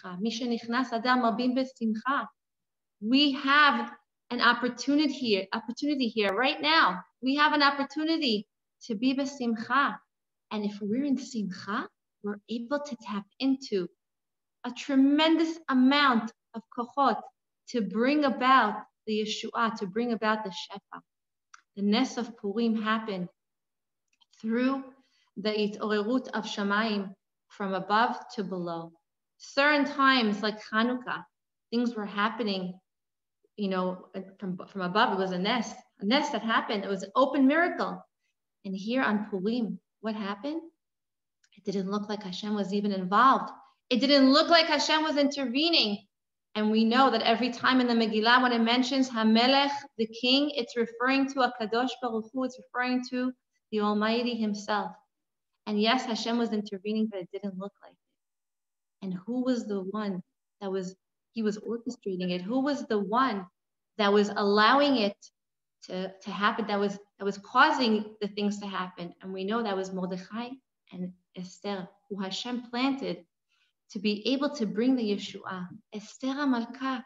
בשמחה. מי שנכנס אדר מרבים בשמחה. We have an opportunity here, opportunity here right now. We have an opportunity to be besimcha. And if we're in simcha, we're able to tap into a tremendous amount of kochot to bring about the Yeshua, to bring about the Shefa. The Nes of Purim happened through the Itorerut of Shamayim from above to below. Certain times, like Hanukkah, things were happening, you know, from, from above. It was a ness, a ness that happened. It was an open miracle. And here on Purim, what happened? It didn't look like Hashem was even involved. It didn't look like Hashem was intervening. And we know that every time in the Megillah, when it mentions Hamelech, the king, it's referring to a Kadosh Baruch Hu, it's referring to the Almighty Himself. And yes, Hashem was intervening, but it didn't look like. And who was the one that was, He was orchestrating it? Who was the one that was allowing it to, to happen, that was, that was causing the things to happen? And we know that was Mordechai and Esther, who Hashem planted to be able to bring the Yeshua. Esther Malka,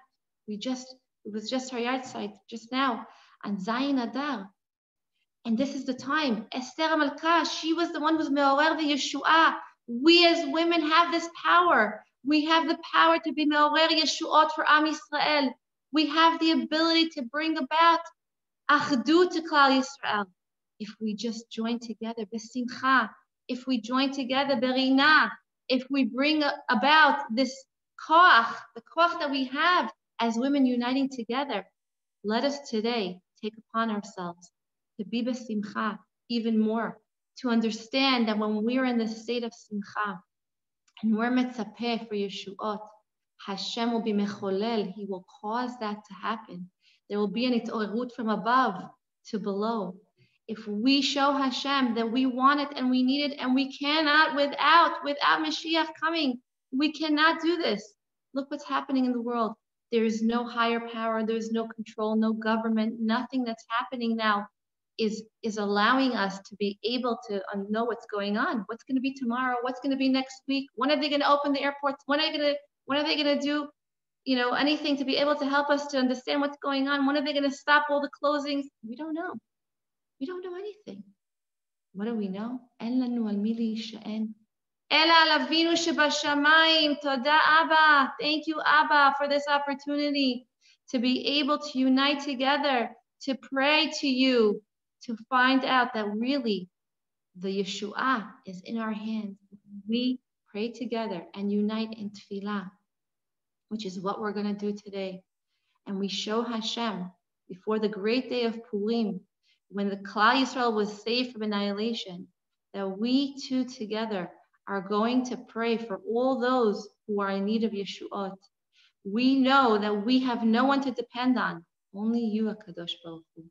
we just, it was just her yahrzeit just now on Zayin Adar. And this is the time. Esther Malka, she was the one who's Me'orer the Yeshua. We as women have this power. We have the power to be Me'orer Yeshuot for Am Yisrael. We have the ability to bring about Achdut to Klal Yisrael. If we just join together, Besimcha, if we join together, Berina, if we bring about this koach, the koach that we have as women uniting together, let us today take upon ourselves to be besimcha even more, to understand that when we're in the state of simcha and we're mitzapeh for Yeshuot, Hashem will be mecholel, He will cause that to happen. There will be an itorut from above to below if we show Hashem that we want it and we need it and we cannot without, without Mashiach coming, we cannot do this. Look what's happening in the world. There is no higher power, there's no control, no government, nothing that's happening now is is allowing us to be able to uh, know what's going on. What's going to be tomorrow? What's going to be next week? When are they going to open the airports? When are they going to when are they going to do you know anything to be able to help us to understand what's going on? When are they going to stop all the closings? We don't know. We don't know anything. What do we know? Thank you, Abba, for this opportunity to be able to unite together, to pray to you, to find out that really the Yeshua is in our hands. We pray together and unite in tefillah, which is what we're going to do today. And we show Hashem before the great day of Purim when the Klal Yisrael was saved from annihilation, that we two together are going to pray for all those who are in need of Yeshuot. We know that we have no one to depend on, only you, Akadosh Baruch Hu.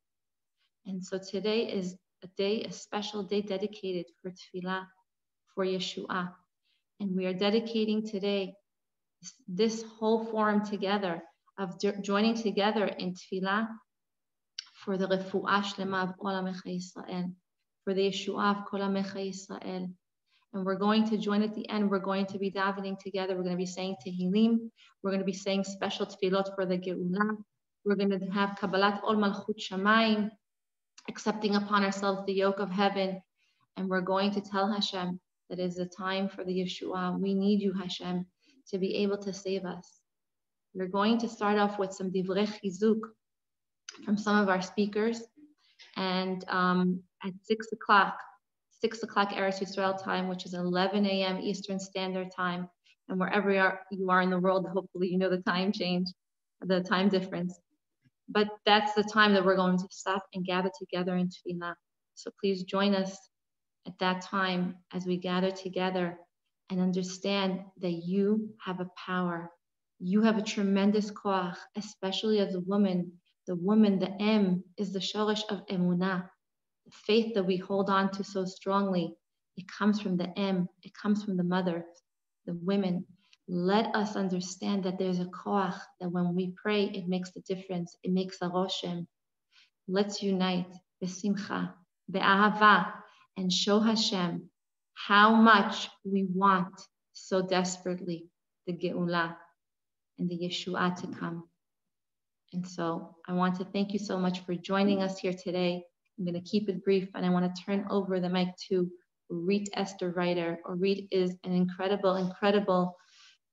And so today is a day, a special day dedicated for Tefillah, for Yeshua. And we are dedicating today this whole forum together of joining together in Tefillah for the refuah shlema of Amecha Yisrael, for the Yeshua of Kol Yisrael. And we're going to join at the end. We're going to be davening together. We're going to be saying Tehillim. We're going to be saying special tefillot for the Geulah. We're going to have Kabbalat Ol Malchut Shamayim, accepting upon ourselves the yoke of heaven. And we're going to tell Hashem that is the time for the Yeshua. We need you, Hashem, to be able to save us. We're going to start off with some divrei chizuk, from some of our speakers. And um, at six o'clock, six o'clock Eretz Yisrael time, which is 11 a.m. Eastern Standard Time, and wherever you are, you are in the world, hopefully you know the time change, the time difference. But that's the time that we're going to stop and gather together in Tefillah. So please join us at that time as we gather together and understand that you have a power. You have a tremendous koach, especially as a woman the woman, the M, is the shorish of emunah, the faith that we hold on to so strongly. It comes from the M, it comes from the mother, the women. Let us understand that there's a koach, that when we pray, it makes a difference. It makes a roshem. Let's unite, besimcha, be'ahava, and show Hashem how much we want so desperately the Geula and the Yeshua to come. And so I want to thank you so much for joining us here today. I'm going to keep it brief and I want to turn over the mic to Reet Esther Reiter. Reet is an incredible, incredible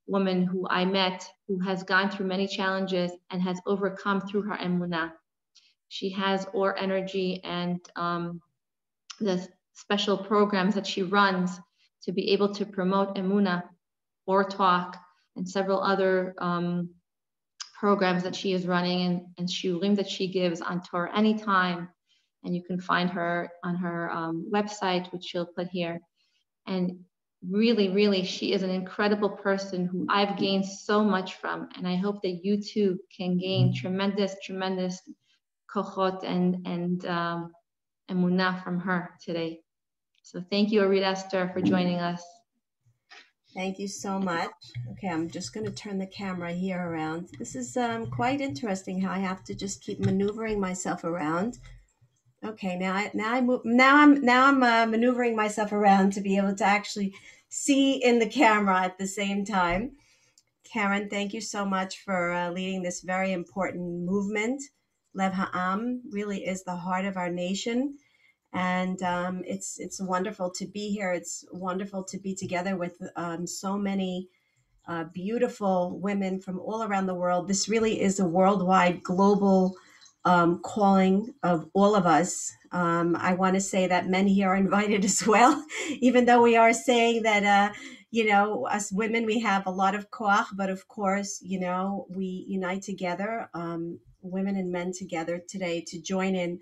woman who I met who has gone through many challenges and has overcome through her emunah. She has Or Energy and um, the special programs that she runs to be able to promote emunah or talk and several other um, programs that she is running and, and shiurim that she gives on Torah anytime. And you can find her on her um, website, which she'll put here. And really, really, she is an incredible person who I've gained so much from. And I hope that you too can gain tremendous, tremendous kochot and, and um, and emunah from her today. So thank you, Arit Esther, for joining us. Thank you so much. Okay, I'm just going to turn the camera here around. This is um, quite interesting how I have to just keep maneuvering myself around. Okay, now I now I move now I'm now I'm uh, maneuvering myself around to be able to actually see in the camera at the same time. Keren, thank you so much for uh, leading this very important movement. Lev Ha'am really is the heart of our nation and um, it's it's wonderful to be here. It's wonderful to be together with um, so many uh, beautiful women from all around the world. This really is a worldwide, global um, calling of all of us. Um, I want to say that men here are invited as well, even though we are saying that. Uh, you know, us women, we have a lot of koach, but of course, you know, we unite together, um, women and men together today to join in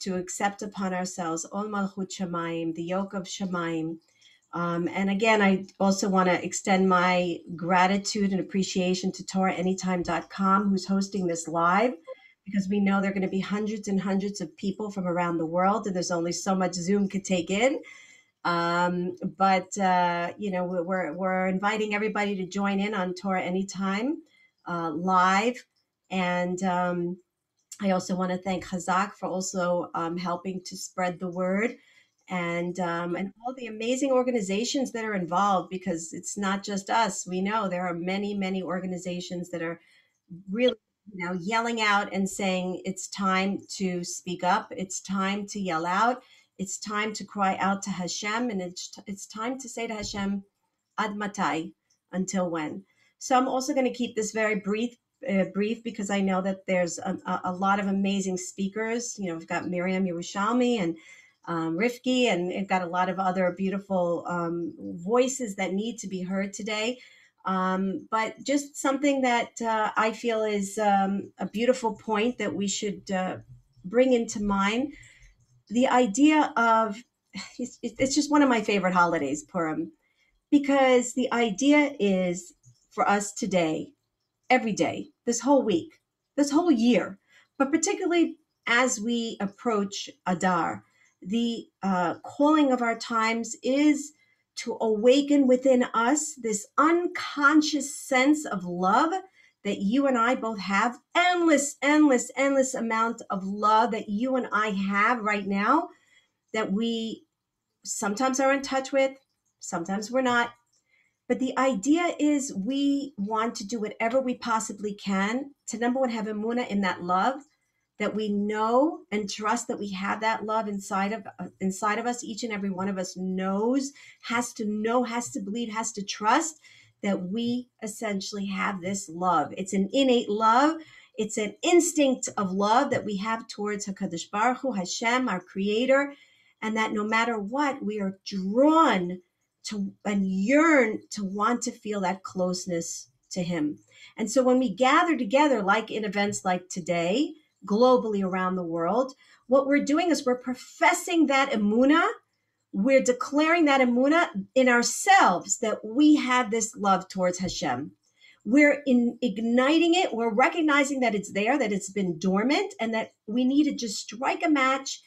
to accept upon ourselves Ol Malchut Shemaim, the yoke of Shemaim. Um, and again, I also want to extend my gratitude and appreciation to TorahAnytime.com, who's hosting this live, because we know there are going to be hundreds and hundreds of people from around the world, and there's only so much Zoom could take in. Um, but uh, you know, we're we're inviting everybody to join in on Torah Anytime uh, live, and um, I also want to thank Hazak for also um, helping to spread the word and um, and all the amazing organizations that are involved because it's not just us. We know there are many many organizations that are really you know yelling out and saying it's time to speak up. It's time to yell out. It's time to cry out to Hashem, and it's it's time to say to Hashem, Ad matai, until when. So I'm also going to keep this very brief uh, brief because I know that there's a, a, lot of amazing speakers. You know, we've got Miriam Yerushalmi and um, Rifki, and we've got a lot of other beautiful um, voices that need to be heard today. Um, but just something that uh, I feel is um, a beautiful point that we should uh, bring into mind. The idea of it's, it's just one of my favorite holidays, Purim, because the idea is for us today every day, this whole week, this whole year, but particularly as we approach Adar, the uh, calling of our times is to awaken within us this unconscious sense of love that you and I both have. Endless, endless, endless amount of love that you and I have right now that we sometimes are in touch with, sometimes we're not, but the idea is we want to do whatever we possibly can to number one, have a emunah in that love that we know and trust that we have that love inside of uh, inside of us. Each and every one of us knows, has to know, has to believe, has to trust that we essentially have this love. It's an innate love. It's an instinct of love that we have towards Hakadosh Baruch Hu, Hashem, our Creator, and that no matter what, we are drawn to and yearn to want to feel that closeness to him. And so when we gather together, like in events like today, globally around the world, what we're doing is we're professing that emuna. We're declaring that emuna in ourselves that we have this love towards Hashem. We're in igniting it. We're recognizing that it's there, that it's been dormant, and that we need to just strike a match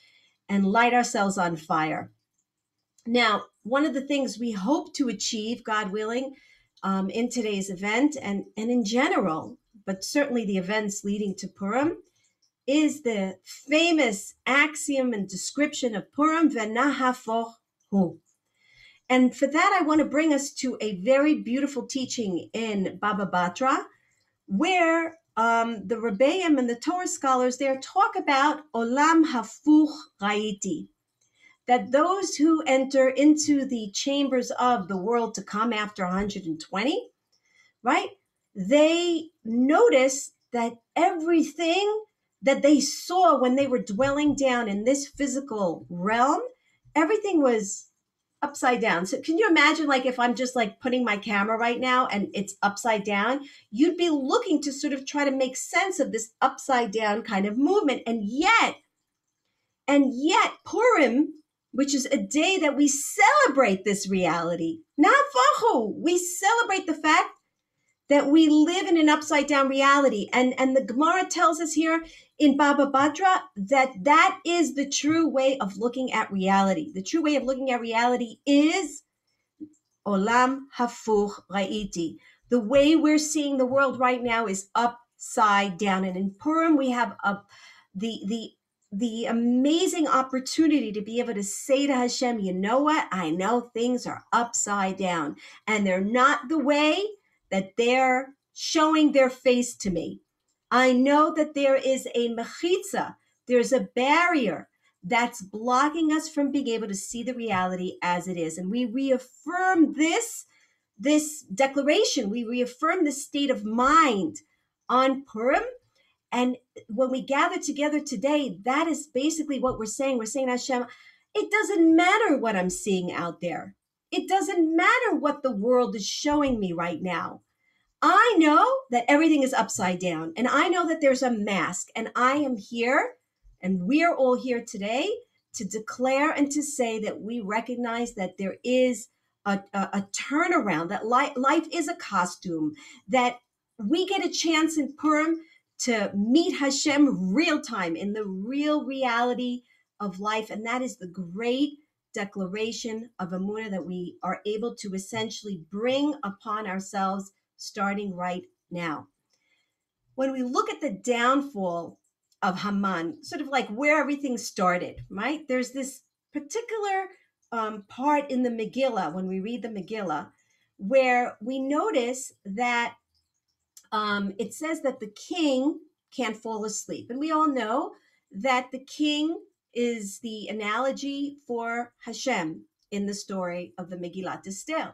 and light ourselves on fire. Now, one of the things we hope to achieve, God willing, um, in today's event and, and in general, but certainly the events leading to Purim, is the famous axiom and description of Purim, Venahafohu. And for that, I want to bring us to a very beautiful teaching in Baba Batra, where um, the Rebbeim and the Torah scholars there talk about Olam Hafuch Raiti, that those who enter into the chambers of the world to come after 120, right, they notice that everything that they saw when they were dwelling down in this physical realm, everything was upside down. So can you imagine like if I'm just like putting my camera right now and it's upside down, you'd be looking to sort of try to make sense of this upside down kind of movement. And yet, and yet Purim, which is a day that we celebrate this reality, Nahafohu, we celebrate the fact that we live in an upside down reality. And, and the Gemara tells us here in Baba Batra that that is the true way of looking at reality. The true way of looking at reality is Olam Hafuch Ra'iti. The way we're seeing the world right now is upside down. And in Purim, we have a, the, the, the amazing opportunity to be able to say to Hashem, you know what? I know things are upside down and they're not the way that they're showing their face to me. I know that there is a mechitza, there's a barrier that's blocking us from being able to see the reality as it is. And we reaffirm this, this declaration, we reaffirm this state of mind on Purim. And when we gather together today, that is basically what we're saying. We're saying, Hashem, it doesn't matter what I'm seeing out there. It doesn't matter what the world is showing me right now. I know that everything is upside down, and I know that there's a mask, and I am here, and we're all here today to declare and to say that we recognize that there is a, a, a turnaround, that li- life is a costume, that we get a chance in Purim to meet Hashem real time in the real reality of life. And that is the great declaration of Amunah that we are able to essentially bring upon ourselves starting right now. When we look at the downfall of Haman, sort of like where everything started, right? There's this particular um, part in the Megillah, when we read the Megillah, where we notice that um, it says that the king can't fall asleep. And we all know that the king is the analogy for Hashem in the story of the Megillat Esther.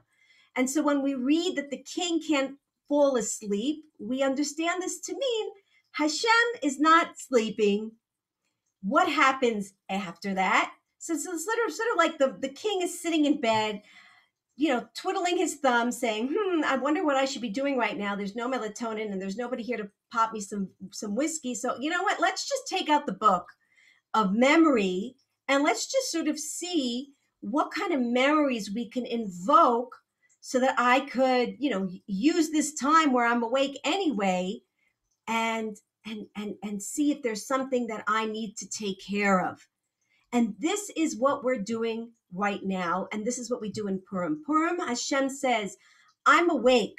And so when we read that the king can't fall asleep, we understand this to mean Hashem is not sleeping. What happens after that? So, so it's sort of, sort of like the, the king is sitting in bed, you know, twiddling his thumb, saying, "Hmm, I wonder what I should be doing right now. There's no melatonin, and there's nobody here to pop me some some whiskey. So you know what? Let's just take out the book of memory, and let's just sort of see what kind of memories we can invoke, so that I could, you know, use this time where I'm awake anyway, and and and and see if there's something that I need to take care of." And this is what we're doing right now. And this is what we do in Purim. Purim, Hashem says, I'm awake.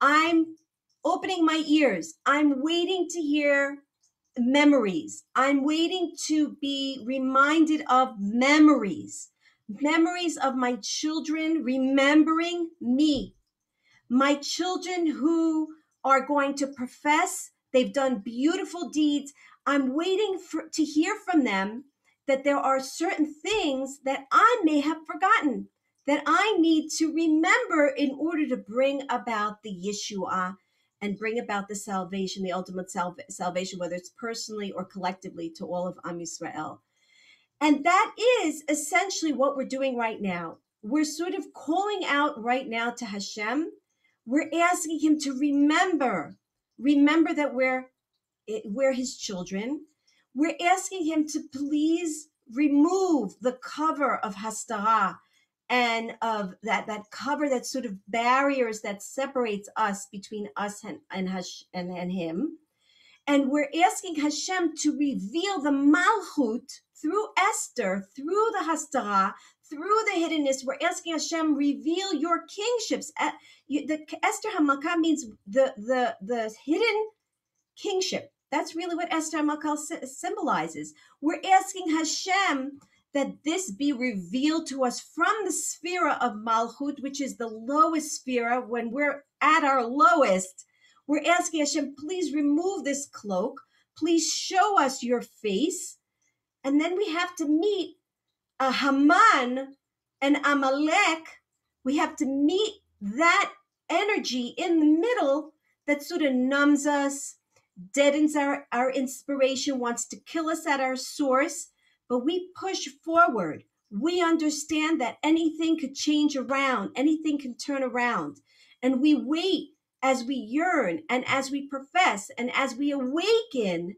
I'm opening my ears. I'm waiting to hear memories. I'm waiting to be reminded of memories, memories of my children remembering me, my children who are going to profess they've done beautiful deeds. I'm waiting for, to hear from them that there are certain things that I may have forgotten that I need to remember in order to bring about the Yeshua and bring about the salvation, the ultimate salv- salvation, whether it's personally or collectively to all of Am Yisrael. And that is essentially what we're doing right now. We're sort of calling out right now to Hashem. We're asking him to remember, remember that we're eh, we're his children we're asking him to please remove the cover of Hastara and of that that cover that sort of barriers that separates us between us and and, Hash, and, and him. And we're asking Hashem to reveal the Malchut through Esther, through the Hastara, through the hiddenness. We're asking Hashem reveal your kingships. The Esther Hamalka means the the the hidden kingship that's really what Esther Malka symbolizes. We're asking Hashem that this be revealed to us from the sphere of Malchut, which is the lowest sphere when we're at our lowest. We're asking Hashem, please remove this cloak. Please show us your face. And then we have to meet a Haman and Amalek. We have to meet that energy in the middle that sort of numbs us, deadens our, our inspiration, wants to kill us at our source, but we push forward. We understand that anything could change around, anything can turn around. And we wait as we yearn and as we profess and as we awaken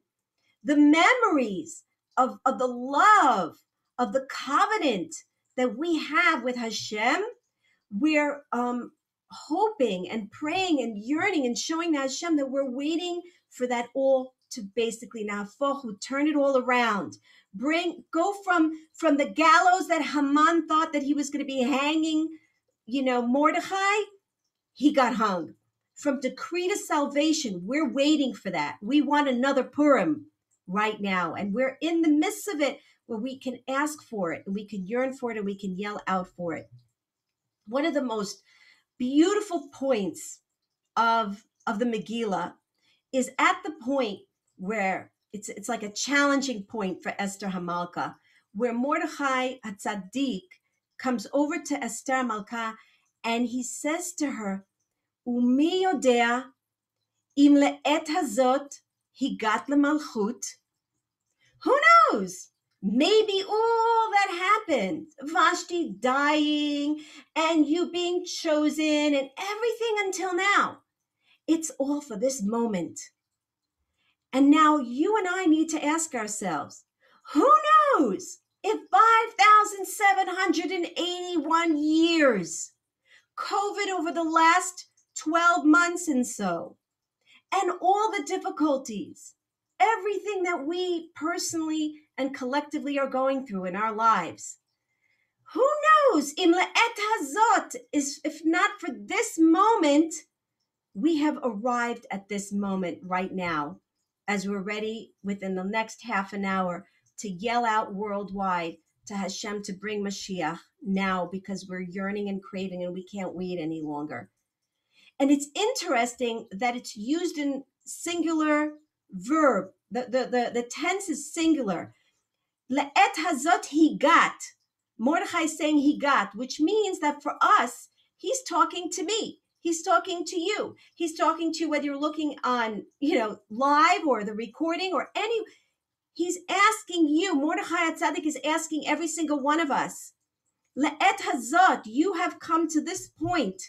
the memories of, of the love, of the covenant that we have with Hashem. We're um, hoping and praying and yearning and showing Hashem that we're waiting for that all to basically now turn it all around. Bring go from from the gallows that Haman thought that he was going to be hanging, you know, Mordechai, he got hung. From decree to salvation, we're waiting for that. We want another Purim right now, and we're in the midst of it where we can ask for it and we can yearn for it and we can yell out for it. One of the most beautiful points of of the Megillah is at the point where it's it's like a challenging point for Esther Hamalka, where Mordechai Tzaddik comes over to Esther Hamalka and he says to her, "Umi yodea im le'et hazot higat lemalchut." Who knows? Maybe all that happened, Vashti dying and you being chosen and everything until now, it's all for this moment. And now you and I need to ask ourselves who knows if 5,781 years, COVID over the last 12 months and so, and all the difficulties, everything that we personally and collectively are going through in our lives. Who knows? Is if not for this moment, we have arrived at this moment right now, as we're ready within the next half an hour to yell out worldwide to Hashem to bring Mashiach now because we're yearning and craving and we can't wait any longer. And it's interesting that it's used in singular verb. The, the, the, the tense is singular. Le'et hazot he got. Mordechai saying he got, which means that for us, he's talking to me. He's talking to you. He's talking to you whether you're looking on, you know, live or the recording or any. He's asking you. Mordechai Tzaddik is asking every single one of us. Le'et hazot, you have come to this point.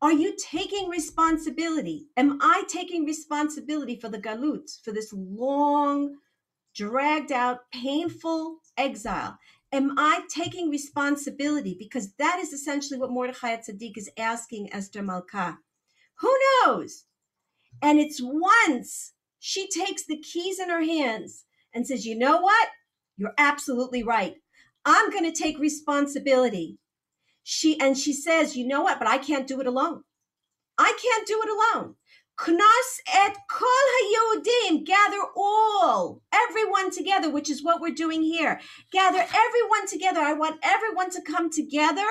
Are you taking responsibility? Am I taking responsibility for the galut, for this long, dragged out, painful exile? Am I taking responsibility? Because that is essentially what Mordechai Tzaddik is asking Esther Malka. Who knows? And it's once she takes the keys in her hands and says, you know what? You're absolutely right. I'm going to take responsibility. She and she says, you know what? But I can't do it alone. I can't do it alone. Knas et kol hayodim, gather all, everyone together, which is what we're doing here. Gather everyone together. I want everyone to come together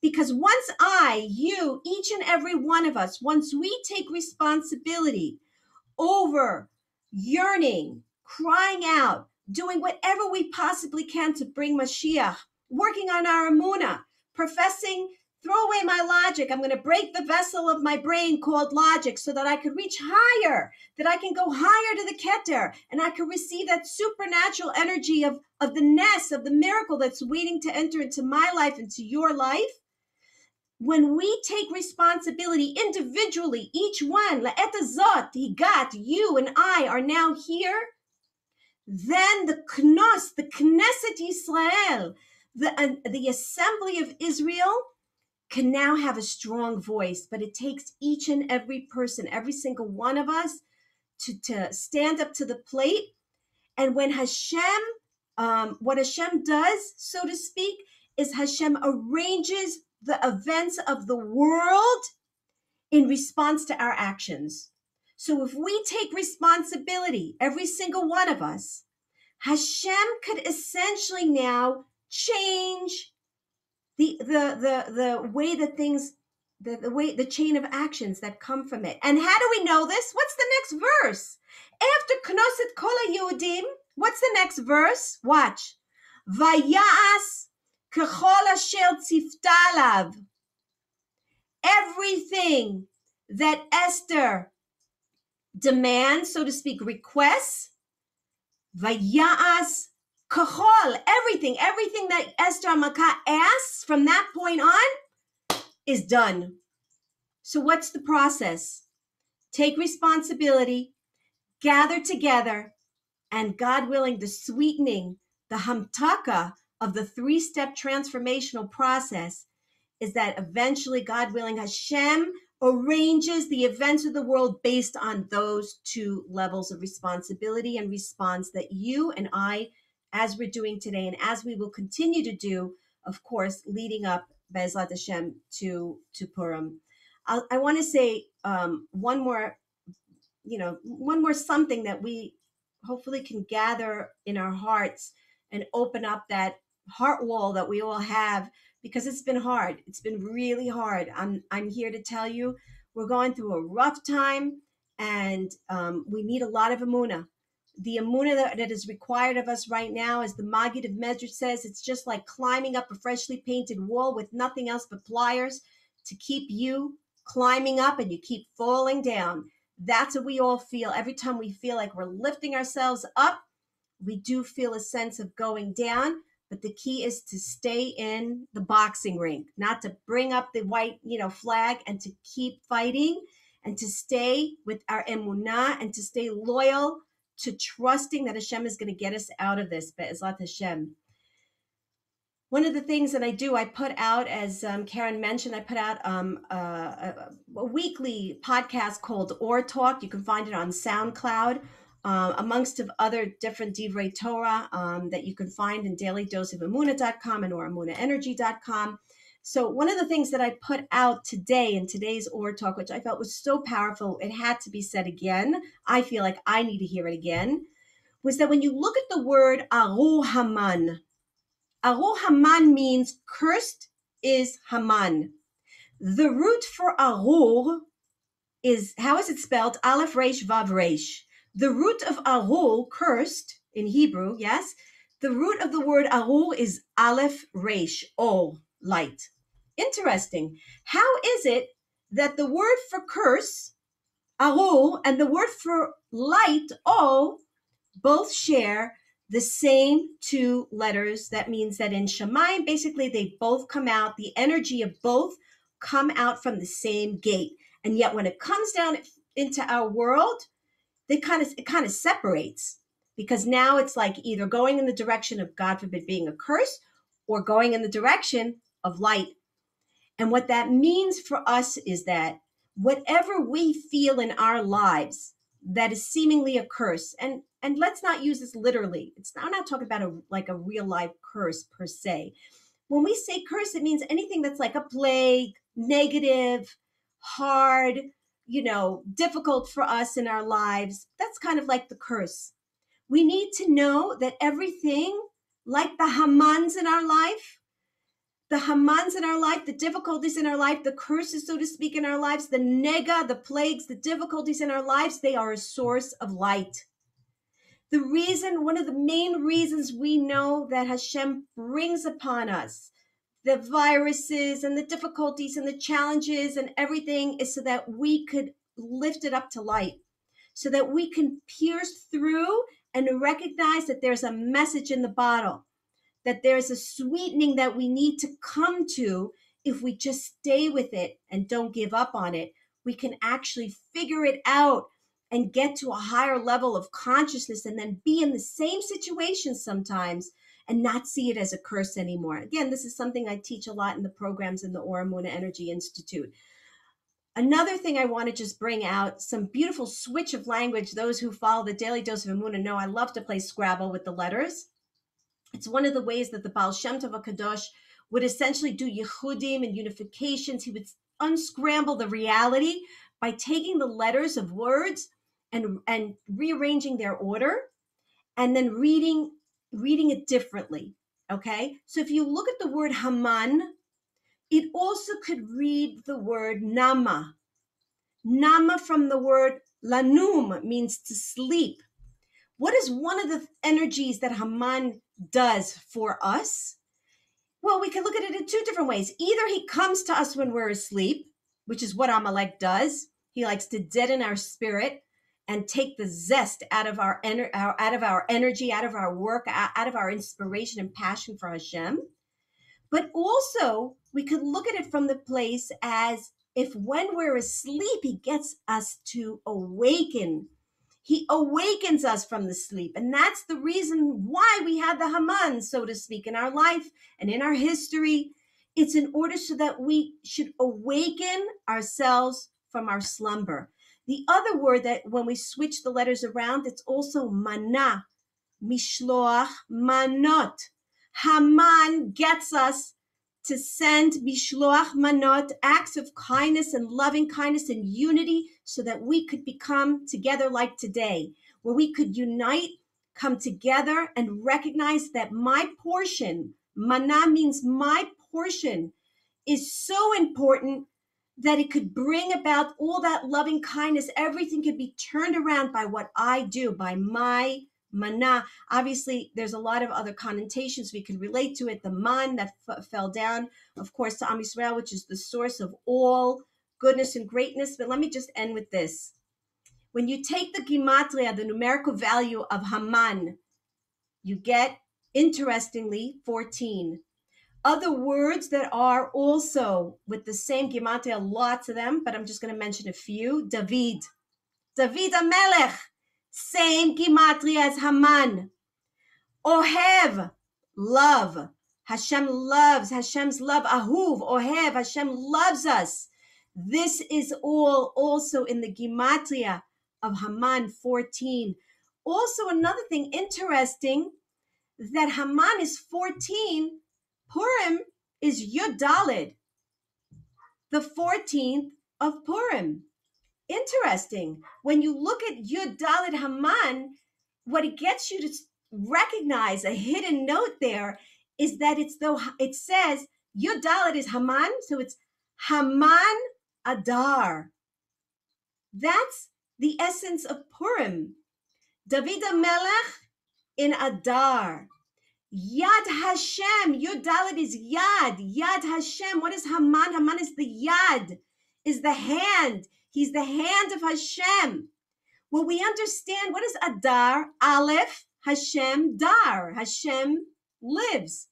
because once I, you, each and every one of us, once we take responsibility over yearning, crying out, doing whatever we possibly can to bring Mashiach, working on our Amunah, professing Throw away my logic. I'm going to break the vessel of my brain called logic so that I could reach higher, that I can go higher to the Keter and I can receive that supernatural energy of, of the ness, of the miracle that's waiting to enter into my life, into your life. When we take responsibility individually, each one, la'eta zot, he got, you and I are now here, then the knos, the Knesset Israel, the, uh, the assembly of Israel, can now have a strong voice, but it takes each and every person, every single one of us, to, to stand up to the plate. And when Hashem, um, what Hashem does, so to speak, is Hashem arranges the events of the world in response to our actions. So if we take responsibility, every single one of us, Hashem could essentially now change the the the the way that things the, the way the chain of actions that come from it. And how do we know this? What's the next verse? After Knosset Kol Yehudim, what's the next verse? Watch. Vayas kechol asher tzifta Everything that Esther demands, so to speak, requests, vayas kachol, everything, everything that Esther Hamalka asks from that point on is done. So what's the process? Take responsibility, gather together, and God willing, the sweetening, the hamtaka of the three-step transformational process is that eventually, God willing, Hashem arranges the events of the world based on those two levels of responsibility and response that you and I, as we're doing today, and as we will continue to do, of course, leading up Bezrat Hashem to to Purim. I'll, i want to say um, one more, you know, one more something that we hopefully can gather in our hearts and open up that heart wall that we all have because it's been hard. It's been really hard. I'm I'm here to tell you we're going through a rough time, and um, we need a lot of amuna. The amuna that, is required of us right now, as the Magid of Mezritch says, it's just like climbing up a freshly painted wall with nothing else but pliers to keep you climbing up, and you keep falling down. That's what we all feel every time we feel like we're lifting ourselves up. We do feel a sense of going down but the key is to stay in the boxing ring, not to bring up the white, you know, flag and to keep fighting and to stay with our emunah and to stay loyal to trusting that Hashem is going to get us out of this. Be'ezrat Hashem. One of the things that I do, I put out, as um, Keren mentioned, I put out um, a, a, a weekly podcast called Or Talk. You can find it on SoundCloud uh, amongst of other different divrei Torah um, that you can find in dailydoseofamuna.com and or amunaenergy.com. So one of the things that I put out today in today's Or Talk, which I felt was so powerful, it had to be said again. I feel like I need to hear it again. Was that when you look at the word Aru Haman, Aru Haman means cursed is Haman. The root for Arur is how is it spelled? Aleph Resh Vav Resh. The root of arul, cursed in Hebrew, yes, the root of the word arul is aleph resh, or light. Interesting. How is it that the word for curse, arul, and the word for light, o, both share the same two letters? That means that in Shemaim, basically, they both come out, the energy of both come out from the same gate. And yet, when it comes down into our world, they kind of it kind of separates because now it's like either going in the direction of God forbid being a curse or going in the direction of light. And what that means for us is that whatever we feel in our lives that is seemingly a curse, and and let's not use this literally. It's I'm not talking about a like a real life curse per se. When we say curse, it means anything that's like a plague, negative, hard, you know, difficult for us in our lives, that's kind of like the curse. We need to know that everything, like the Hamans in our life, the Hamans in our life, the difficulties in our life, the curses, so to speak, in our lives, the nega, the plagues, the difficulties in our lives, they are a source of light. The reason, one of the main reasons we know that Hashem brings upon us the viruses and the difficulties and the challenges and everything is so that we could lift it up to light, so that we can pierce through and recognize that there's a message in the bottle, that there's a sweetening that we need to come to if we just stay with it and don't give up on it. We can actually figure it out and get to a higher level of consciousness and then be in the same situation sometimes and not see it as a curse anymore. Again, this is something I teach a lot in the programs in the Or Emunah Energy Institute. Another thing I want to just bring out some beautiful switch of language. Those who follow the Daily Dose of Emunah know I love to play Scrabble with the letters. It's one of the ways that the Baal Shem Tov Kadosh would essentially do yichudim and unifications. He would unscramble the reality by taking the letters of words and, and rearranging their order and then reading reading it differently. Okay, so if you look at the word Haman, it also could read the word Nama. Nama from the word Lanum means to sleep. What is one of the energies that Haman does for us? Well, we can look at it in two different ways. Either he comes to us when we're asleep, which is what Amalek does. He likes to deaden our spirit and take the zest out of our, ener- our out of our energy, out of our work, out of our inspiration and passion for Hashem. But also, we could look at it from the place as if when we're asleep, he gets us to awaken. He awakens us from the sleep. And that's the reason why we have the Haman, so to speak, in our life and in our history. It's in order so that we should awaken ourselves from our slumber. The other word that when we switch the letters around, it's also mana, mishloach, manot. Haman gets us to send mishloach manot, acts of kindness and loving kindness and unity, so that we could become together like today, where we could unite, come together, and recognize that my portion, mana means my portion, is so important that it could bring about all that loving kindness. Everything could be turned around by what I do, by my mana. Obviously, there's a lot of other connotations we can relate to it. The man that f- fell down, of course, to Am Yisrael, which is the source of all goodness and greatness. But let me just end with this. When you take the gematria, the numerical value of Haman, you get, interestingly, 14 other words that are also with the same gematria, lots of them, but I'm just going to mention a few. David, David Amelech, same gematria as Haman. Ohev, love. Hashem loves, Hashem's love. Ahuv, Ohev, Hashem loves us. This is all also in the gematria of Haman 14. Also, another thing interesting that Haman is 14 Purim is Yud Dalid, the 14th of Purim. Interesting. When you look at Yud Dalid Haman, what it gets you to recognize a hidden note there is that it's though it says Yud Dalid is Haman, so it's Haman Adar. That's the essence of Purim. David Melech in Adar. Yad Hashem. Yud Dalit is Yad. Yad Hashem. What is Haman? Haman is the Yad, is the hand. He's the hand of Hashem. Well, we understand what is Adar? Aleph, Hashem, Dar. Hashem lives.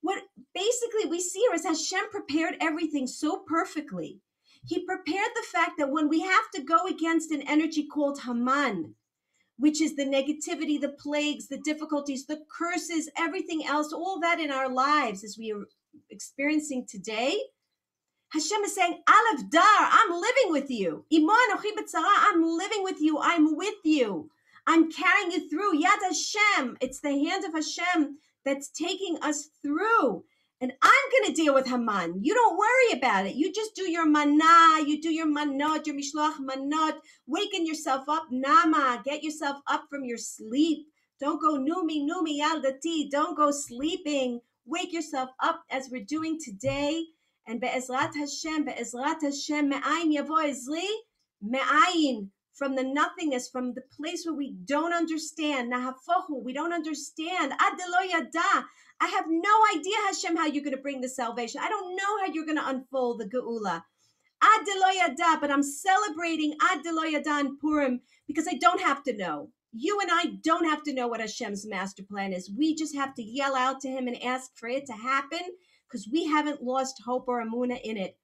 What basically we see here is Hashem prepared everything so perfectly. He prepared the fact that when we have to go against an energy called Haman, which is the negativity, the plagues, the difficulties, the curses, everything else, all that in our lives as we are experiencing today. Hashem is saying, Aleph Dar, I'm living with you. Iman I'm living with you. I'm with you. I'm carrying you through. Yad Hashem. It's the hand of Hashem that's taking us through. And I'm going to deal with Haman. You don't worry about it. You just do your mana, you do your manot, your mishloach manot. Waken yourself up, nama. Get yourself up from your sleep. Don't go numi, numi, yaldati. Don't go sleeping. Wake yourself up as we're doing today. And be'ezrat Hashem, be'ezrat Hashem, me'ayin yavo ezri, me'ayin, from the nothingness, from the place where we don't understand. Nahafohu, we don't understand. Adelo yada. I have no idea, Hashem, how you're going to bring the salvation. I don't know how you're going to unfold the geula. Ad but I'm celebrating Ad and Purim because I don't have to know. You and I don't have to know what Hashem's master plan is. We just have to yell out to Him and ask for it to happen because we haven't lost hope or amuna in it.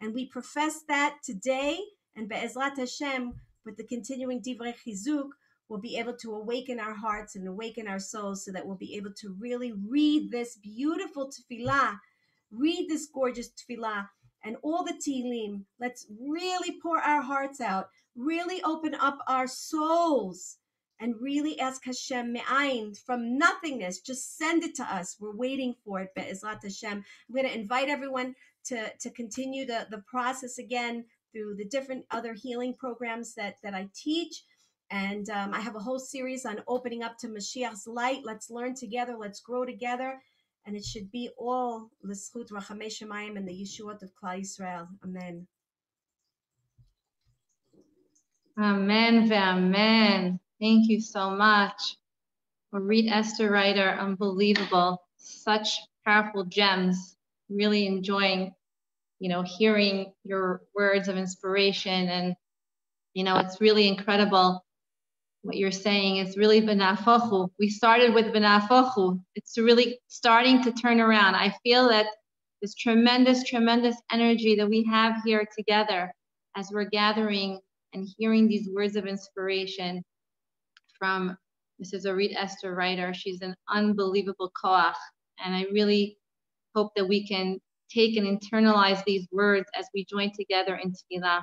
And we profess that today, and Be'ezrat Hashem, with the continuing Divrei Chizuk, we'll be able to awaken our hearts and awaken our souls so that we'll be able to really read this beautiful tefillah, read this gorgeous tefillah, and all the Tehillim. Let's really pour our hearts out, really open up our souls, and really ask Hashem me'ayin from nothingness. Just send it to us. We're waiting for it. Be'ezrat Hashem. I'm going to invite everyone to, to continue the, the process again through the different other healing programs that, that I teach And um, I have a whole series on opening up to Mashiach's light. Let's learn together. Let's grow together. And it should be all l'schut rachamei shemayim and the Yeshuot of Klal Yisrael. Amen. Amen, amen. Thank you so much. Orit Esther Writer, unbelievable. Such powerful gems. Really enjoying, you know, hearing your words of inspiration. And, you know, it's really incredible what you're saying. It's really benafochu. We started with benafochu. It's really starting to turn around. I feel that this tremendous, tremendous energy that we have here together as we're gathering and hearing these words of inspiration from Mrs. Orit Esther Writer. She's an unbelievable koach. And I really hope that we can take and internalize these words as we join together in tefillah.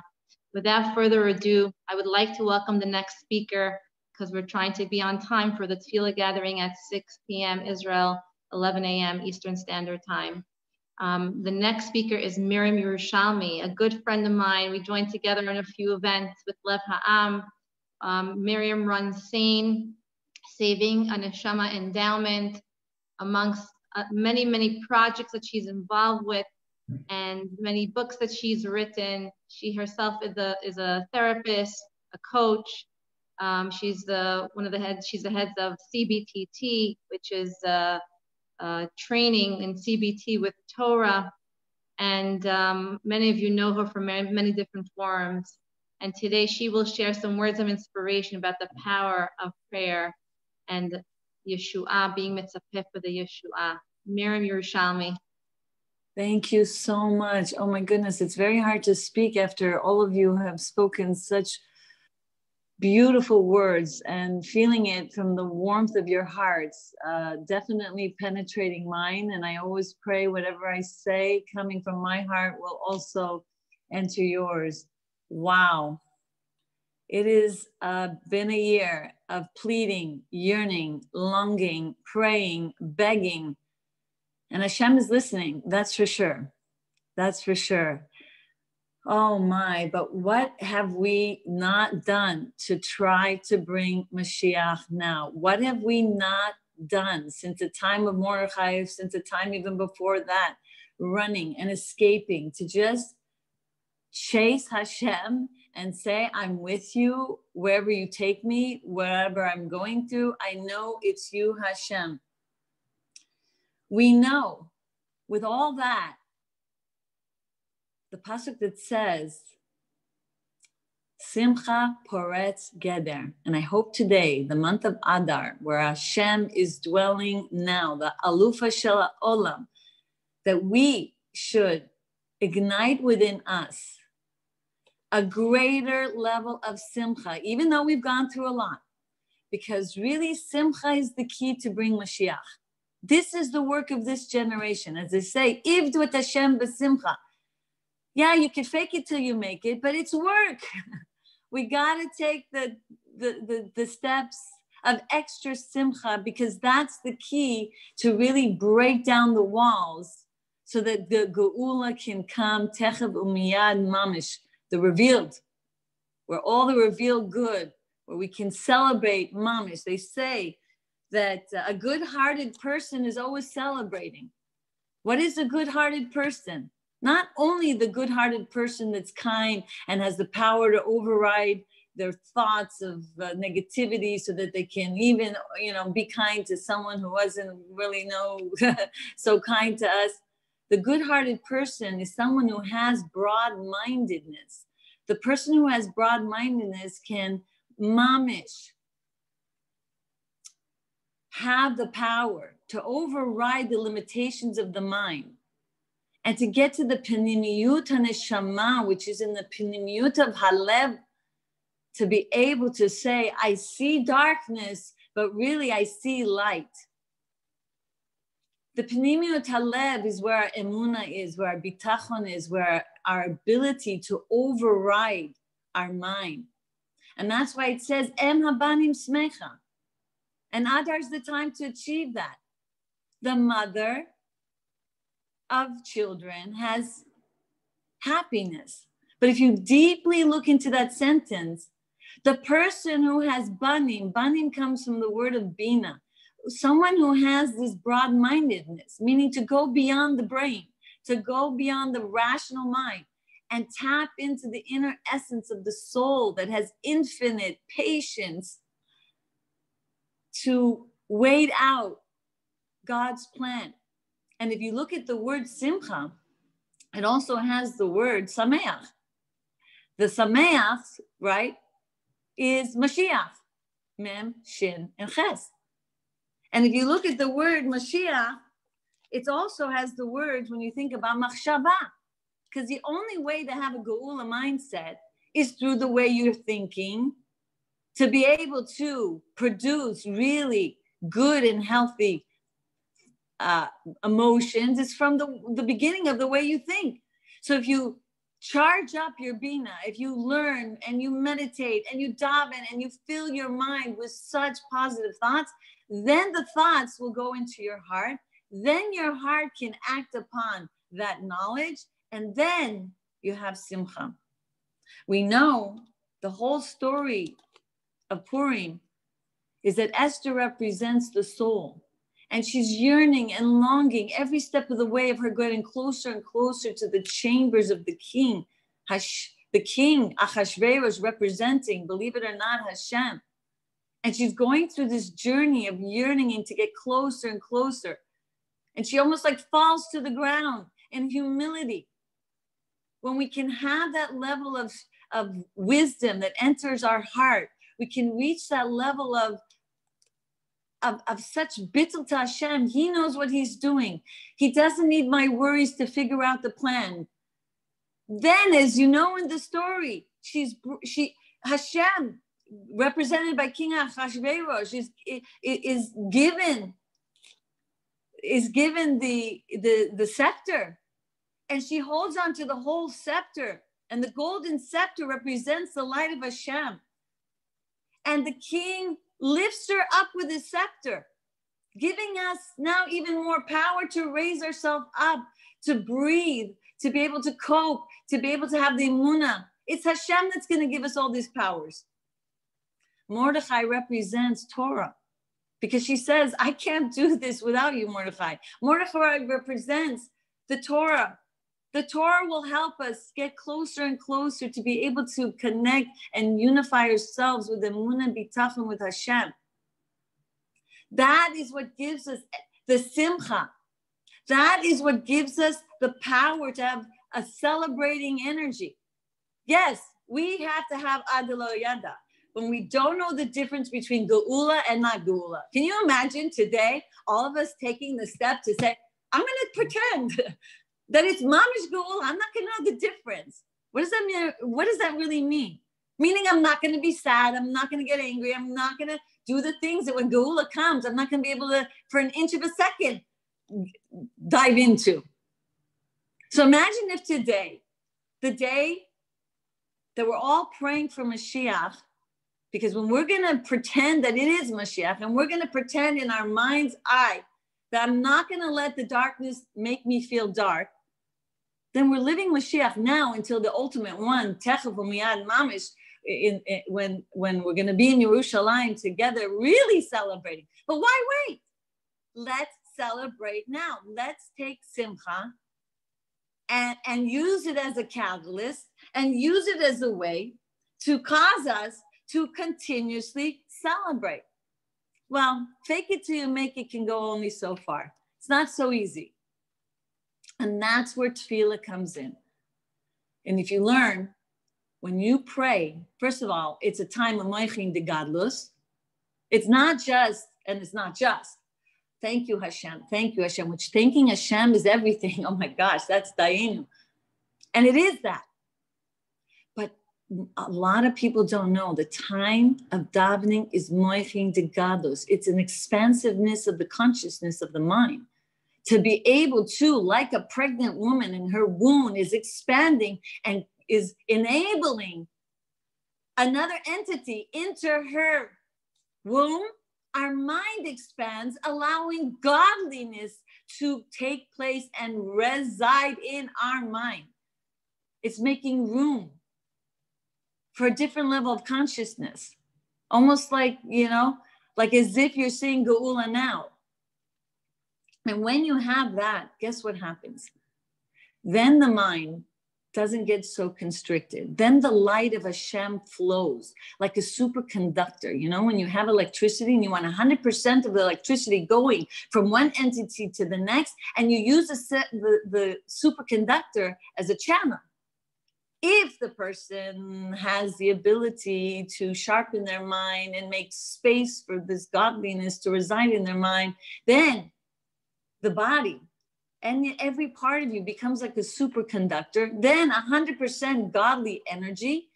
Without further ado, I would like to welcome the next speaker because we're trying to be on time for the tefillah gathering at 6 p.m. Israel, 11 a.m. Eastern Standard Time. Um, the next speaker is Miriam Yerushalmi, a good friend of mine. We joined together in a few events with Lev Ha'am. Um, Miriam runs SANE, Saving a Neshama Endowment, amongst uh, many, many projects that she's involved with and many books that she's written. She herself is a, is a therapist, a coach. Um, she's the one of the heads, she's the heads of CBTT, which is uh, uh, training in CBT with Torah. And um, many of you know her from many different forums. And today she will share some words of inspiration about the power of prayer and Yeshua being mitzvah for the Yeshua. Miriam Yerushalmi. Thank you so much. Oh my goodness, it's very hard to speak after all of you have spoken such beautiful words and feeling it from the warmth of your hearts, uh, definitely penetrating mine. And I always pray whatever I say coming from my heart will also enter yours. Wow. It has uh, been a year of pleading, yearning, longing, praying, begging. And Hashem is listening, that's for sure. That's for sure. Oh my, but what have we not done to try to bring Mashiach now? What have we not done since the time of Mordechai, since the time even before that, running and escaping to just chase Hashem and say, I'm with you wherever you take me, wherever I'm going to. I know it's you, Hashem. We know with all that the pasuk that says, Simcha Poretz Geder. And I hope today, the month of Adar, where Hashem is dwelling now, the Alufa Shel Olam, that we should ignite within us a greater level of Simcha, even though we've gone through a lot. Because really, Simcha is the key to bring Mashiach. This is the work of this generation. As they say, Ivdu et Hashem b'simcha yeah, you can fake it till you make it, but it's work. we got to take the, the, the, the steps of extra simcha because that's the key to really break down the walls so that the geula can come techav umiyad mamish, the revealed, where all the revealed good, where we can celebrate mamish. They say that a good-hearted person is always celebrating. What is a good-hearted person? Not only the good hearted person that's kind and has the power to override their thoughts of uh, negativity so that they can even you know be kind to someone who wasn't really no so kind to us the good-hearted person is someone who has broad-mindedness the person who has broad-mindedness can mamish have the power to override the limitations of the mind and to get to the Pinimiyut Neshama, which is in the Pinimiyut of Halev, to be able to say, I see darkness, but really I see light. The Pinimiyut Halev is where our emuna is, where our bitachon is, where our ability to override our mind. And that's why it says, Em habanim smecha. And Adar is the time to achieve that. The mother of children has happiness. But if you deeply look into that sentence, The person who has banim, banim comes from the word of bina, someone who has this broad mindedness, meaning to go beyond the brain, to go beyond the rational mind and tap into the inner essence of the soul that has infinite patience to wait out God's plan. And if you look at the word simcha, it also has the word sameach. The sameach, right, is Mashiach, mem, shin, and ches. And if you look at the word Mashiach, it also has the words when you think about machshava, because the only way to have a geula mindset is through the way you're thinking, to be able to produce really good and healthy uh, emotions is from the, the beginning of the way you think. So if you charge up your bina, if you learn and you meditate and you daven and you fill your mind with such positive thoughts, then the thoughts will go into your heart. Then your heart can act upon that knowledge, and then you have simcha. We know the whole story of Purim is that Esther represents the soul. And she's yearning and longing every step of the way of her getting closer and closer to the chambers of the king. Hash, the king, Achashverosh, representing, believe it or not, Hashem. And she's going through this journey of yearning to get closer and closer. And she almost like falls to the ground in humility. When we can have that level of, of wisdom that enters our heart, we can reach that level of of, of such bittul to Hashem. He knows what he's doing. He doesn't need my worries to figure out the plan. Then, as you know in the story, she's she Hashem, represented by King Achashverosh, is, is given is given the, the the scepter, and she holds on to the whole scepter, and the golden scepter represents the light of Hashem. And the king lifts her up with his scepter, giving us now even more power to raise ourselves up, to breathe, to be able to cope, to be able to have the imuna. It's Hashem that's going to give us all these powers. Mordechai represents Torah because she says, I can't do this without you, Mordechai. Mordechai represents the Torah, the Torah will help us get closer and closer to be able to connect and unify ourselves with the Emunah Bitachon with Hashem. That is what gives us the simcha. That is what gives us the power to have a celebrating energy. Yes, we have to have Adelo Yada. When we don't know the difference between Geula and not Geula. Can you imagine today, all of us taking the step to say, I'm going to pretend that it's mamish geula. I'm not going to know the difference. What does that mean? What does that really mean? Meaning, I'm not going to be sad. I'm not going to get angry. I'm not going to do the things that when geula comes, I'm not going to be able to, for an inch of a second, dive into. So imagine if today, the day that we're all praying for Mashiach, because when we're going to pretend that it is Mashiach and we're going to pretend in our mind's eye that I'm not going to let the darkness make me feel dark, then we're living with Mashiach now until the ultimate one, Techef Miyad Mamish, in, in, when, when we're going to be in Yerushalayim together, really celebrating. But why wait? Let's celebrate now. Let's take Simcha and, and use it as a catalyst and use it as a way to cause us to continuously celebrate. Well, fake it till you make it can go only so far. It's not so easy. And that's where tefillah comes in. And if you learn, when you pray, first of all, it's a time of moichin de gadlus. It's not just, and it's not just, thank you, Hashem, thank you, Hashem, which thanking Hashem is everything. Oh my gosh, that's Dayenu. And it is that. But a lot of people don't know the time of davening is moichin de gadlus. It's an expansiveness of the consciousness of the mind to be able to, like a pregnant woman and her womb is expanding and is enabling another entity into her womb, our mind expands, allowing godliness to take place and reside in our mind. It's making room for a different level of consciousness. Almost like, you know, like as if you're seeing Geula now. And when you have that, guess what happens? Then the mind doesn't get so constricted. Then the light of Hashem flows like a superconductor. You know, when you have electricity and you want 100% of the electricity going from one entity to the next, and you use the, the, the superconductor as a channel. If the person has the ability to sharpen their mind and make space for this godliness to reside in their mind, then the body and every part of you becomes like a superconductor, then 100% godly energy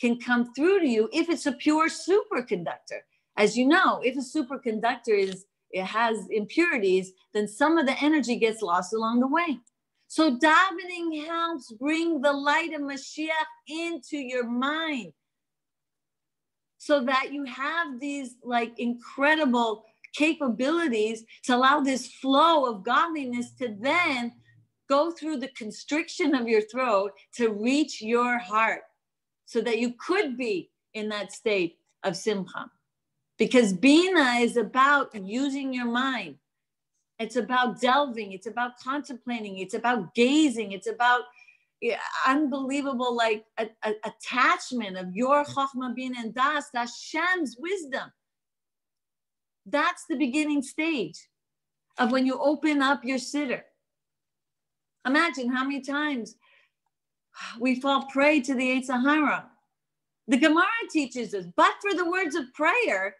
can come through to you if it's a pure superconductor. As you know, if a superconductor is it has impurities, then some of the energy gets lost along the way. So davening helps bring the light of Mashiach into your mind so that you have these like incredible capabilities to allow this flow of godliness to then go through the constriction of your throat to reach your heart so that you could be in that state of simcha. Because Bina is about using your mind. It's about delving. It's about contemplating. It's about gazing. It's about unbelievable like a, a, attachment of your chokhmah, bin, and das, Hashem's wisdom. That's the beginning stage of when you open up your siddur. Imagine how many times we fall prey to the Yetzer Hara. The Gemara teaches us, but for the words of prayer,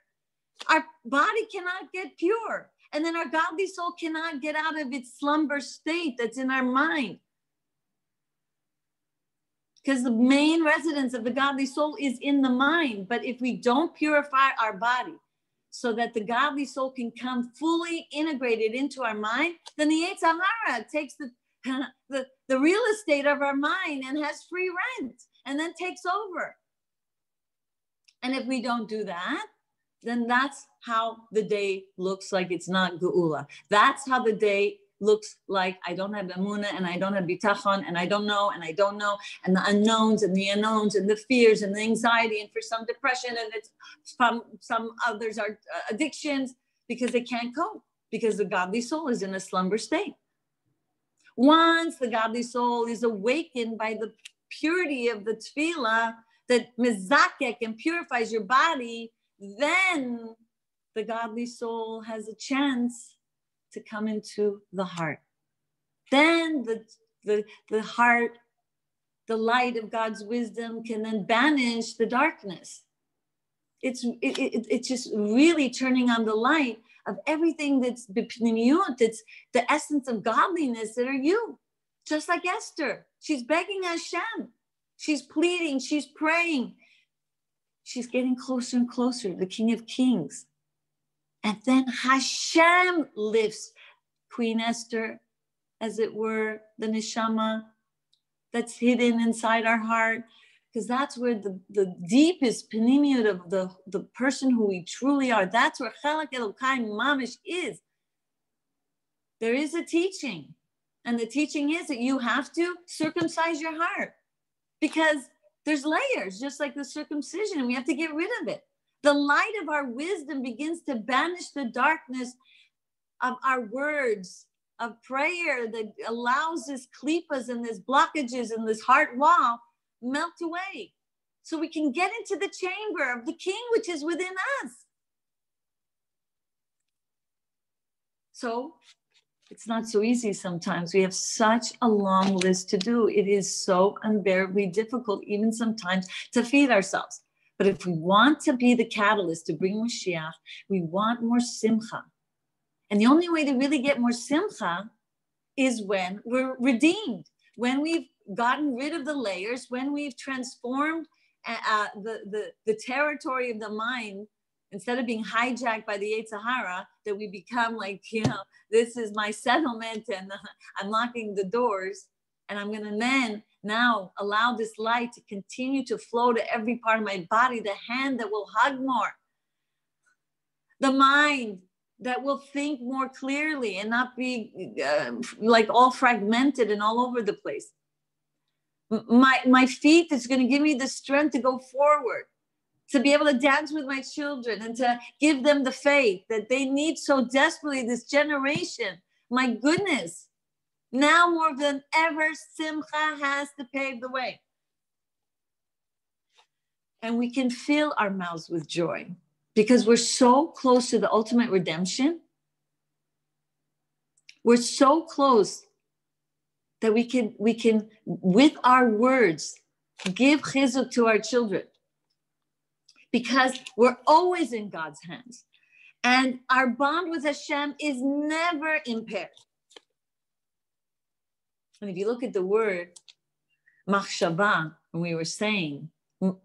our body cannot get pure. And then our godly soul cannot get out of its slumber state that's in our mind. Because the main residence of the godly soul is in the mind. But if we don't purify our body, so that the godly soul can come fully integrated into our mind, then the Yetzer Hara takes the, the, the real estate of our mind and has free rent and then takes over. And if we don't do that, then that's how the day looks like it's not Geula. That's how the day looks like I don't have Amuna and I don't have Bitachon and I don't know and I don't know and the unknowns and the unknowns and the fears and the anxiety and for some depression and it's from some others are uh, addictions because they can't cope because the godly soul is in a slumber state. Once the godly soul is awakened by the purity of the tefillah that mizakek and purifies your body, then the godly soul has a chance to come into the heart. Then the, the, the heart, the light of God's wisdom can then banish the darkness. It's, it, it, it's just really turning on the light of everything that's it's the essence of godliness that are you. Just like Esther, she's begging Hashem, she's pleading, she's praying, she's getting closer and closer to the King of Kings. And then Hashem lifts Queen Esther, as it were, the neshama that's hidden inside our heart, because that's where the, the deepest panimiyut of the, the person who we truly are. That's where Chelak Elokai Mamish is. There is a teaching, and the teaching is that you have to circumcise your heart because there's layers, just like the circumcision, and we have to get rid of it. The light of our wisdom begins to banish the darkness of our words of prayer that allows this klipas and this blockages and this heart wall melt away. So we can get into the chamber of the king, which is within us. So it's not so easy sometimes. We have such a long list to do. It is so unbearably difficult, even sometimes, to feed ourselves. But if we want to be the catalyst to bring Mashiach, we want more simcha. And the only way to really get more simcha is when we're redeemed, when we've gotten rid of the layers, when we've transformed uh, uh the, the, the territory of the mind instead of being hijacked by the Yetzer Hara, that we become like, you know, this is my settlement and I'm locking the doors. And I'm going to then now allow this light to continue to flow to every part of my body, the hand that will hug more, the mind that will think more clearly and not be uh, like all fragmented and all over the place. My, my feet is going to give me the strength to go forward, to be able to dance with my children and to give them the faith that they need so desperately this generation. My goodness, now more than ever, Simcha has to pave the way. And we can fill our mouths with joy because we're so close to the ultimate redemption. We're so close that we can we can with our words give chizuk to our children because we're always in God's hands. And our bond with Hashem is never impaired. And if you look at the word machshava, we were saying,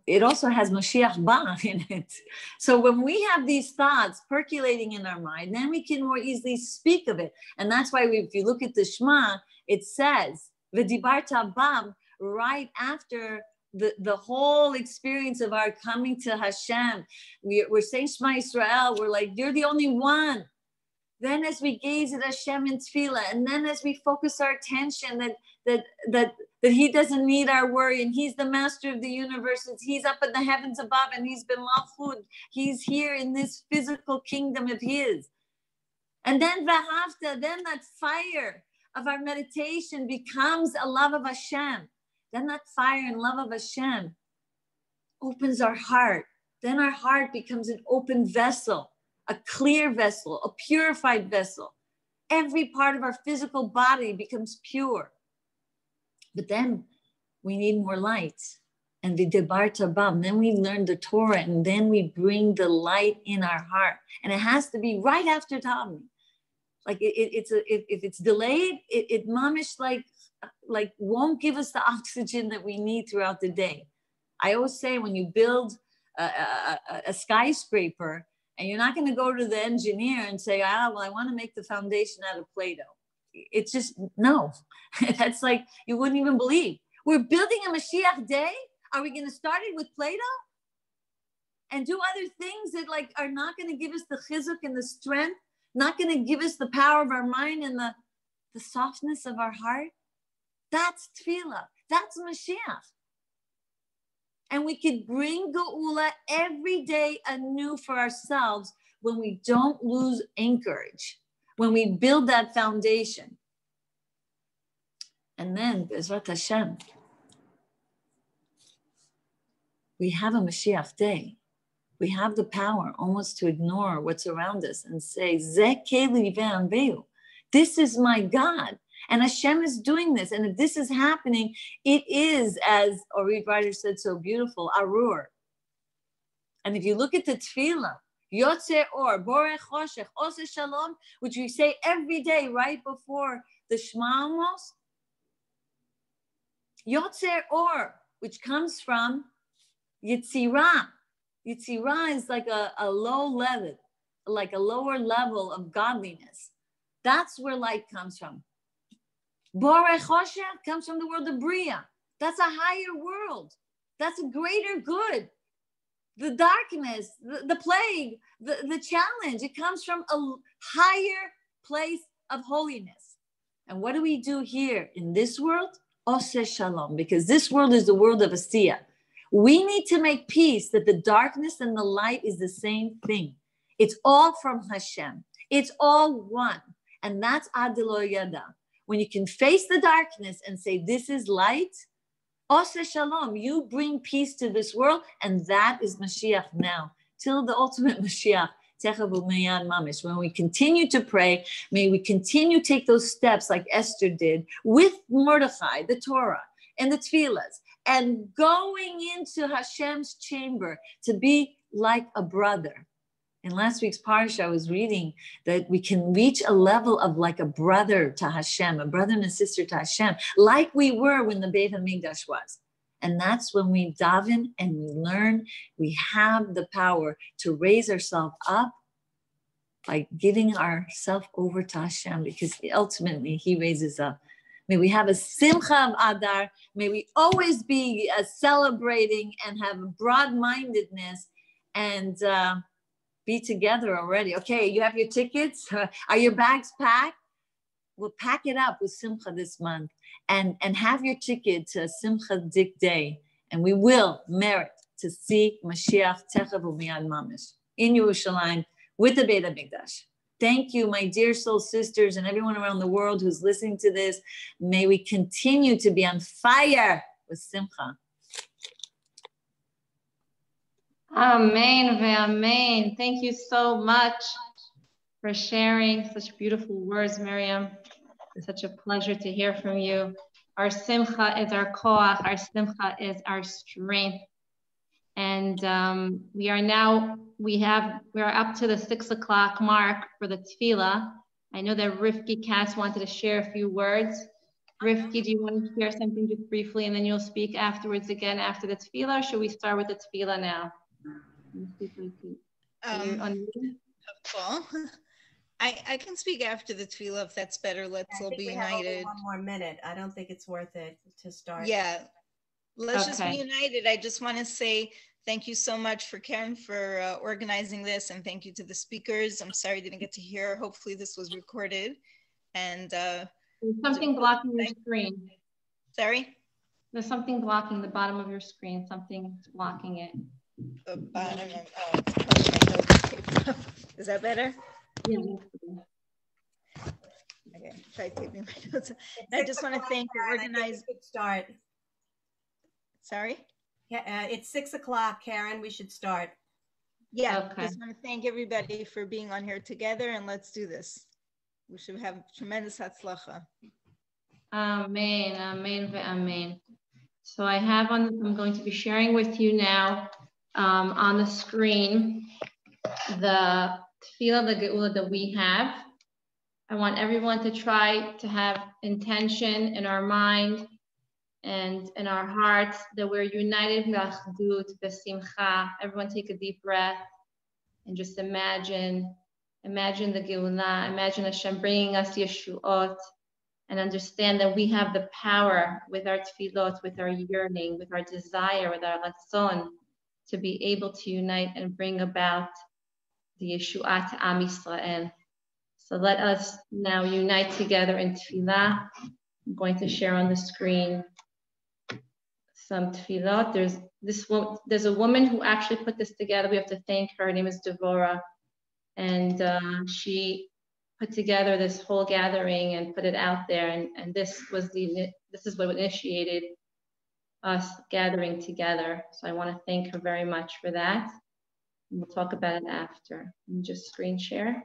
it also has Mashiach Ba in it. So when we have these thoughts percolating in our mind, then we can more easily speak of it. And that's why we, if you look at the Shema, it says, V'dibarta bam, right after the, the whole experience of our coming to Hashem. We, we're saying Shema Israel, we're like, you're the only one. Then as we gaze at Hashem in tefillah, and then as we focus our attention that that that that he doesn't need our worry and he's the master of the universe he's up in the heavens above and he's been lawful he's here in this physical kingdom of his. And then v'ahavta then that fire of our meditation becomes a love of Hashem. Then that fire and love of Hashem opens our heart. Then our heart becomes an open vessel a clear vessel a purified vessel every part of our physical body becomes pure but then we need more light. And the Debarta Bam, then we learn the Torah, and then we bring the light in our heart. And it has to be right after Tavni. Like it, it, it's a, if, if it's delayed, it, it mamish like like won't give us the oxygen that we need throughout the day. I always say when you build a, a, a skyscraper, and you're not going to go to the engineer and say, ah, well, I want to make the foundation out of Play-Doh it's just no. That's like you wouldn't even believe. We're building a Mashiach day. Are we going to start it with Play-Doh and do other things that like are not going to give us the chizuk and the strength, not going to give us the power of our mind and the the softness of our heart? That's tefillah. That's Mashiach. And we could bring Geula every day anew for ourselves when we don't lose anchorage when we build that foundation. And then, Bezrat Hashem, we have a Mashiach day. We have the power almost to ignore what's around us and say, This is my God. And Hashem is doing this. And if this is happening, it is, as Orit Writer said so beautiful, Arur. And if you look at the tefillah, Yotze Or, Borech Choshech, Ose Shalom, which we say every day right before the Shema almost. Yotze Or, which comes from Yitzirah. Yitzirah is like a, a low level, like a lower level of godliness. That's where light comes from. Borech Choshech comes from the world of Bria. That's a higher world. That's a greater good the darkness, the, the plague, the, the challenge. It comes from a higher place of holiness. And what do we do here in this world? Ose shalom, because this world is the world of Asiya. We need to make peace that the darkness and the light is the same thing. It's all from Hashem. It's all one. And that's Adilo Yada. When you can face the darkness and say, This is light, Ose Shalom, you bring peace to this world, and that is Mashiach now, till the ultimate Mashiach. When we continue to pray, may we continue to take those steps like Esther did with Mordechai, the Torah, and the Tefillahs, and going into Hashem's chamber to be like a brother in last week's parsha, I was reading that we can reach a level of like a brother to Hashem, a brother and a sister to Hashem, like we were when the Beit Hamikdash was. And that's when we daven and we learn we have the power to raise ourselves up by giving ourselves over to Hashem, because ultimately He raises up. May we have a simcha of Adar. May we always be uh, celebrating and have broad mindedness and. Uh, be together already. Okay, you have your tickets. Are your bags packed? we'll pack it up with Simcha this month and, and have your ticket to Simcha Dik Day. And we will merit to see Mashiach Techav Umiyad Mamish in Yerushalayim with the Beit HaMikdash. Thank you, my dear soul sisters and everyone around the world who's listening to this. May we continue to be on fire with Simcha. Amen, amen. Thank you so much for sharing such beautiful words, Miriam. It's such a pleasure to hear from you. Our simcha is our koach, our simcha is our strength. And um, we are now, we have, we are up to the six o'clock mark for the tefillah. I know that Rifki Katz wanted to share a few words. Rifki, do you want to share something just briefly and then you'll speak afterwards again after the tefillah? should we start with the tefillah now? Um, I, I can speak after the tefillah if that's better. Let's all be united. one more minute. I don't think it's worth it to start. Yeah, let's okay. just be united. I just want to say thank you so much for Keren for uh, organizing this, and thank you to the speakers. I'm sorry I didn't get to hear. Hopefully this was recorded. And uh, there's something blocking your screen. Sorry. There's something blocking the bottom of your screen. Something blocking it. The bottom of. Is that better? Yeah. Okay, try taping my notes. I just want to thank the organized. Start. Sorry. Yeah, uh, it's six o'clock, Keren. We should start. Yeah, okay. just want to thank everybody for being on here together, and let's do this. We should have tremendous hatzlacha. Amen, amen, amen. So I have on. I'm going to be sharing with you now um, on the screen the tefillah, the geula that we have. I want everyone to try to have intention in our mind and in our hearts that we're united. Everyone take a deep breath and just imagine, imagine the geula, imagine Hashem bringing us the Yeshuot and understand that we have the power with our tefillot, with our yearning, with our desire, with our ratzon, to be able to unite and bring about the Yeshuat Am Yisrael. So let us now unite together in tefillah. I'm going to share on the screen some tefillot. There's this there's a woman who actually put this together. We have to thank her. Her name is Devora. And uh, she put together this whole gathering and put it out there. And, and this was the this is what initiated us gathering together. So I want to thank her very much for that. We'll talk about it after. Just screen share.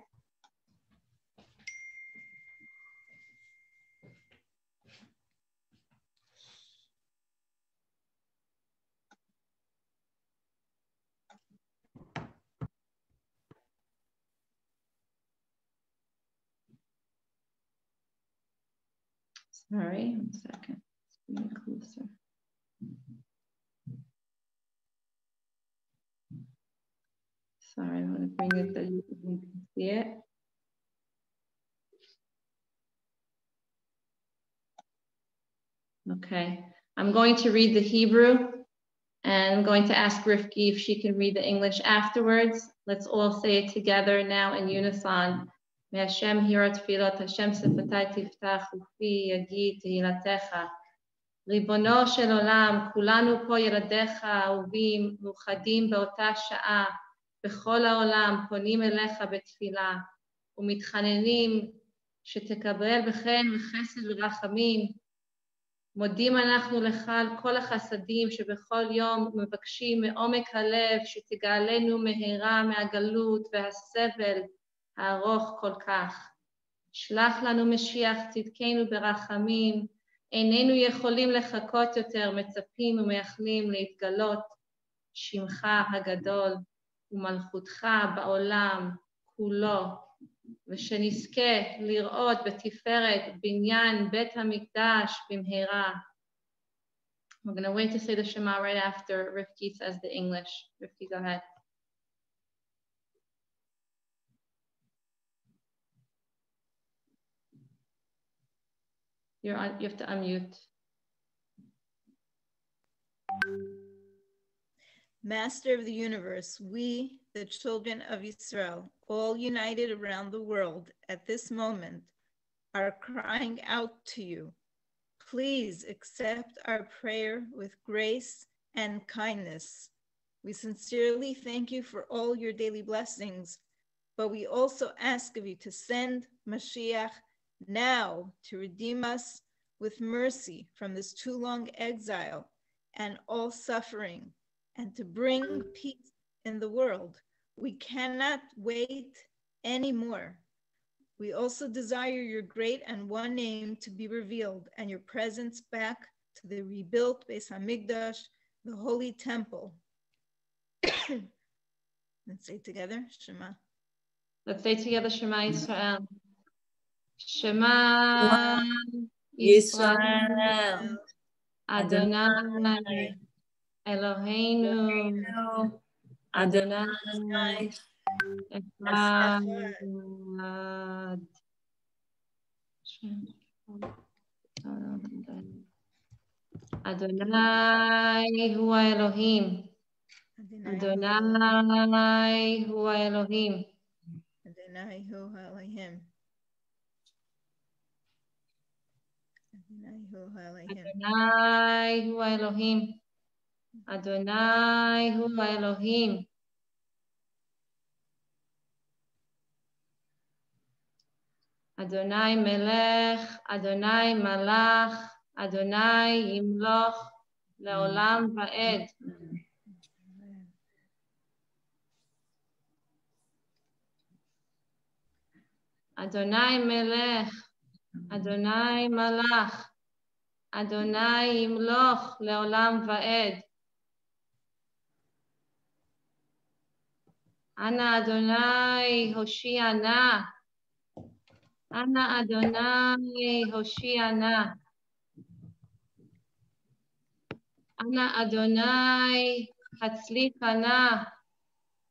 Sorry, one second. Bring it closer. Sorry, I'm going to bring it so you can see it. Okay, I'm going to read the Hebrew and I'm going to ask Rifki if she can read the English afterwards. Let's all say it together now in unison. מהשם hear תפילות, השם שפתי תפתח ופי יגיד תהילתך. ריבונו של עולם, כולנו פה ילדיך אהובים, מאוחדים באותה שעה, בכל העולם, פונים אליך בתפילה ומתחננים שתקבל בחן וחסד ורחמים. מודים אנחנו לך על כל החסדים שבכל יום מבקשים מעומק הלב שתגאלנו מהרה מהגלות והסבל הארוך כל כך. שלח לנו משיח צדקנו ברחמים, איננו יכולים לחכות יותר, מצפים ומייחלים להתגלות שמך הגדול ומלכותך בעולם כולו, ושנזכה לראות בתפארת בניין בית המקדש במהרה. We're going to wait to say the Shema right after Rifki says the English. Rifki, go ahead. You're on, you have to unmute. Master of the universe, we, the children of Israel, all united around the world at this moment, are crying out to you. Please accept our prayer with grace and kindness. We sincerely thank you for all your daily blessings, but we also ask of you to send Mashiach now to redeem us with mercy from this too long exile and all suffering, and to bring hmm. peace in the world. We cannot wait anymore. We also desire your great and one name to be revealed and your presence back to the rebuilt Beis Hamikdash, the holy temple. Let's say together, Shema. Let's say together, Shema hmm. Israel. Shema Yisrael. Adonai Eloheinu Adonai Echad. Adonai hu Elohim. Adonai hu Elohim. Adonai hu Elohim. Adonai hu Elohim. Adonai hu Elohim. Adonai hu Elohim. Adonai melech, Adonai malach, Adonai yimloch leolam va'ed. Adonai melech, Adonai malach, Adonai yimloch leolam va'ed. Ana Adonai Hoshiana. Ana Adonai Hoshiana. Ana Adonai Hatzlichana.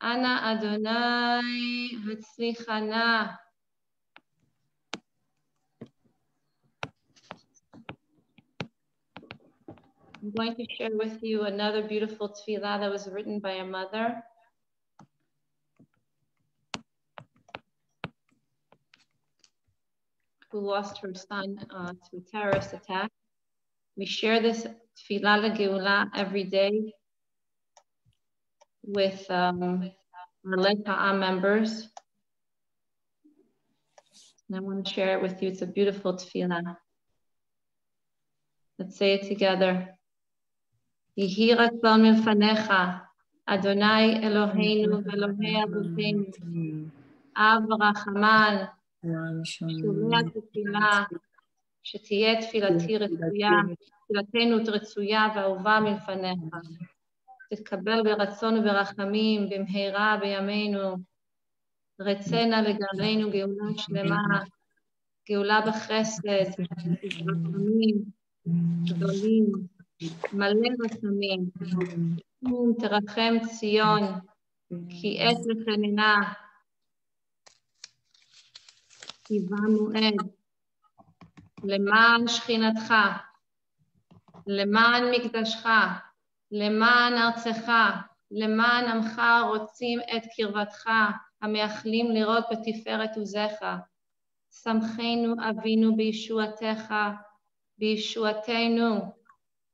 Ana Adonai Hatzlichana. I'm going to share with you another beautiful tefillah that was written by a mother. who lost her son uh, to a terrorist attack. We share this tefillah geula every day with um, our Leta'am members. And I want to share it with you. It's a beautiful tefillah. Let's say it together. יהי רצון מלפניך, אדוני אלוהינו ואלוהי אבותינו, אב רחמן, שומע תפילה, שתהיה תפילתי רצויה, תפילתנו רצויה ואהובה מלפניך. תתקבל ברצון וברחמים במהרה בימינו. רצנה לגאלנו גאולה שלמה, גאולה בחסד, רחמים גדולים, מלא רחמים. תרחם ציון, כי עת לחנינה. היווה מועד למען שכינתך, למען מקדשך, למען ארצך, למען עמך הרוצים את קרבתך, המייחלים לראות בתפארת עוזך. שמחנו אבינו בישועתך, בישועתנו.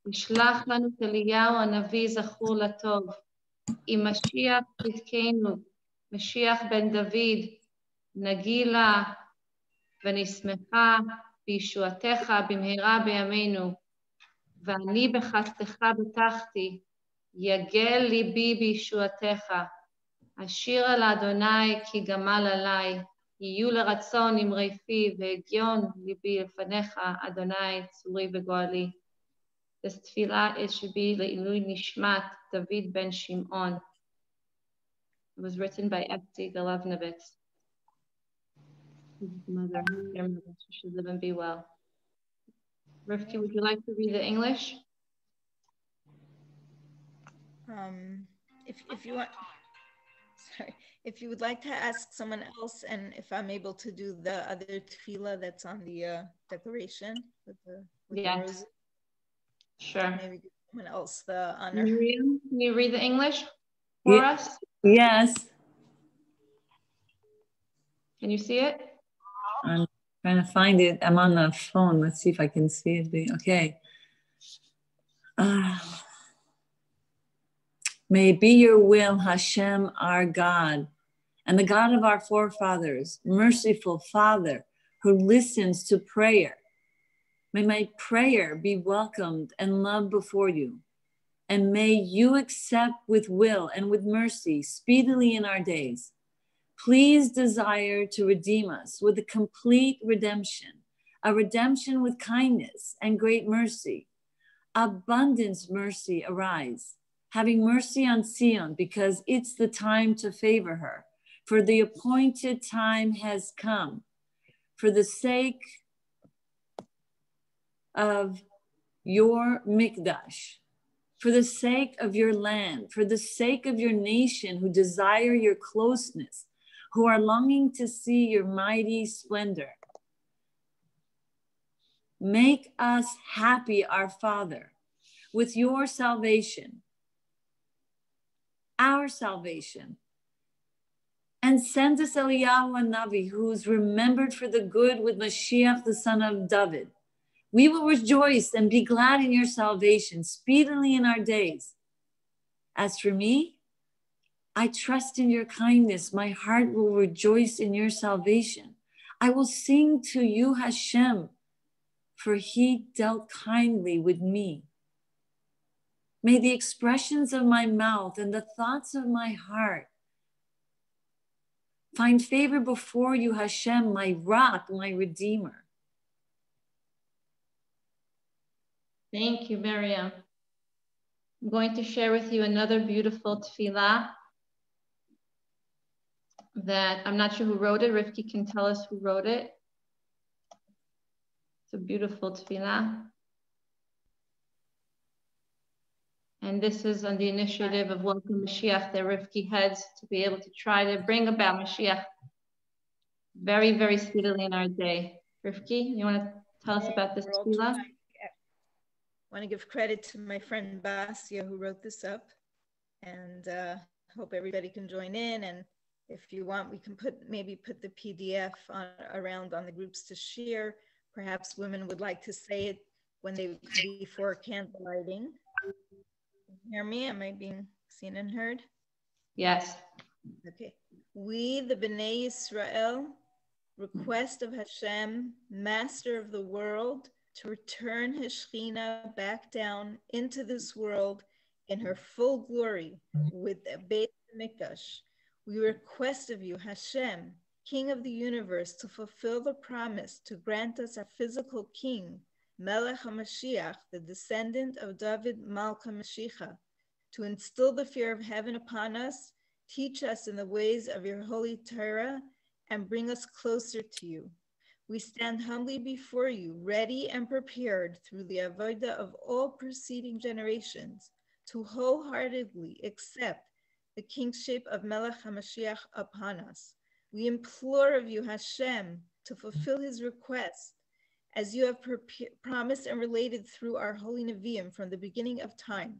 ישלח לנו את אליהו הנביא זכור לטוב. עם משיח צדקנו, משיח בן דוד, נגילה ונשמחה בישועתך במהרה בימינו. ואני בחסדך בטחתי, יגל ליבי בישועתך. אשירה לאדוני כי גמל עלי, יהיו לרצון אמרי פי והגיון ליבי לפניך, אדוני צורי וגואלי. This tefillah, it should לעילוי נשמת דוד בן שמעון. It was written by Epti Galavnovitz. His mother, their mother, she should live and be well. Rifki, would you like to read the English? Um, if, if you want, sorry, if you would like to ask someone else and if I'm able to do the other tefillah that's on the uh, declaration with the, with Yeah. the Sure. maybe give someone else the honor. Miriam, can you read the English for Yeah. us? Yes. Can you see it? Um, Trying to find it. I'm on the phone. Let's see if I can see it. Okay. Uh, may be your will, Hashem, our God, and the God of our forefathers, merciful Father, who listens to prayer. May my prayer be welcomed and loved before you. And may you accept with will and with mercy speedily in our days. Please desire to redeem us with a complete redemption, a redemption with kindness and great mercy. Abundance mercy arise, having mercy on Sion, because it's the time to favor her. For the appointed time has come. For the sake of your mikdash, for the sake of your land, for the sake of your nation who desire your closeness, who are longing to see your mighty splendor. Make us happy, our Father, with your salvation, our salvation. And send us Eliyahu HaNavi, who is remembered for the good with Mashiach, the son of David we will rejoice and be glad in your salvation speedily in our days. As for me, I trust in your kindness. My heart will rejoice in your salvation. I will sing to you, Hashem, for he dealt kindly with me. May the expressions of my mouth and the thoughts of my heart find favor before you, Hashem, my rock, my redeemer. Thank you, Miriam. I'm going to share with you another beautiful tefillah that I'm not sure who wrote it. Rifki can tell us who wrote it. It's a beautiful tefillah. And this is on the initiative of Welcome Mashiach that Rifki heads to be able to try to bring about Mashiach very, very speedily in our day. Rifki, you want to tell us about this tefillah? want to give credit to my friend Basia who wrote this up and uh, hope everybody can join in. And if you want, we can put maybe put the PDF on, around on the groups to share. Perhaps women would like to say it when they before candle lighting. Hear me? Am I being seen and heard? Yes. Okay. We, the B'nai Israel, request of Hashem, Master of the world, to return his Shekhinah back down into this world in her full glory with the Beit Mikdash. We request of you, Hashem, King of the universe, to fulfill the promise to grant us our physical king, Melech HaMashiach, the descendant of David Malka Mashiach, to instill the fear of heaven upon us, teach us in the ways of your holy Torah, and bring us closer to you. We stand humbly before you, ready and prepared through the avodah of all preceding generations to wholeheartedly accept the kingship of Melech HaMashiach upon us. We implore of you, Hashem, to fulfill his request, as you have promised and related through our holy Nevi'im from the beginning of time.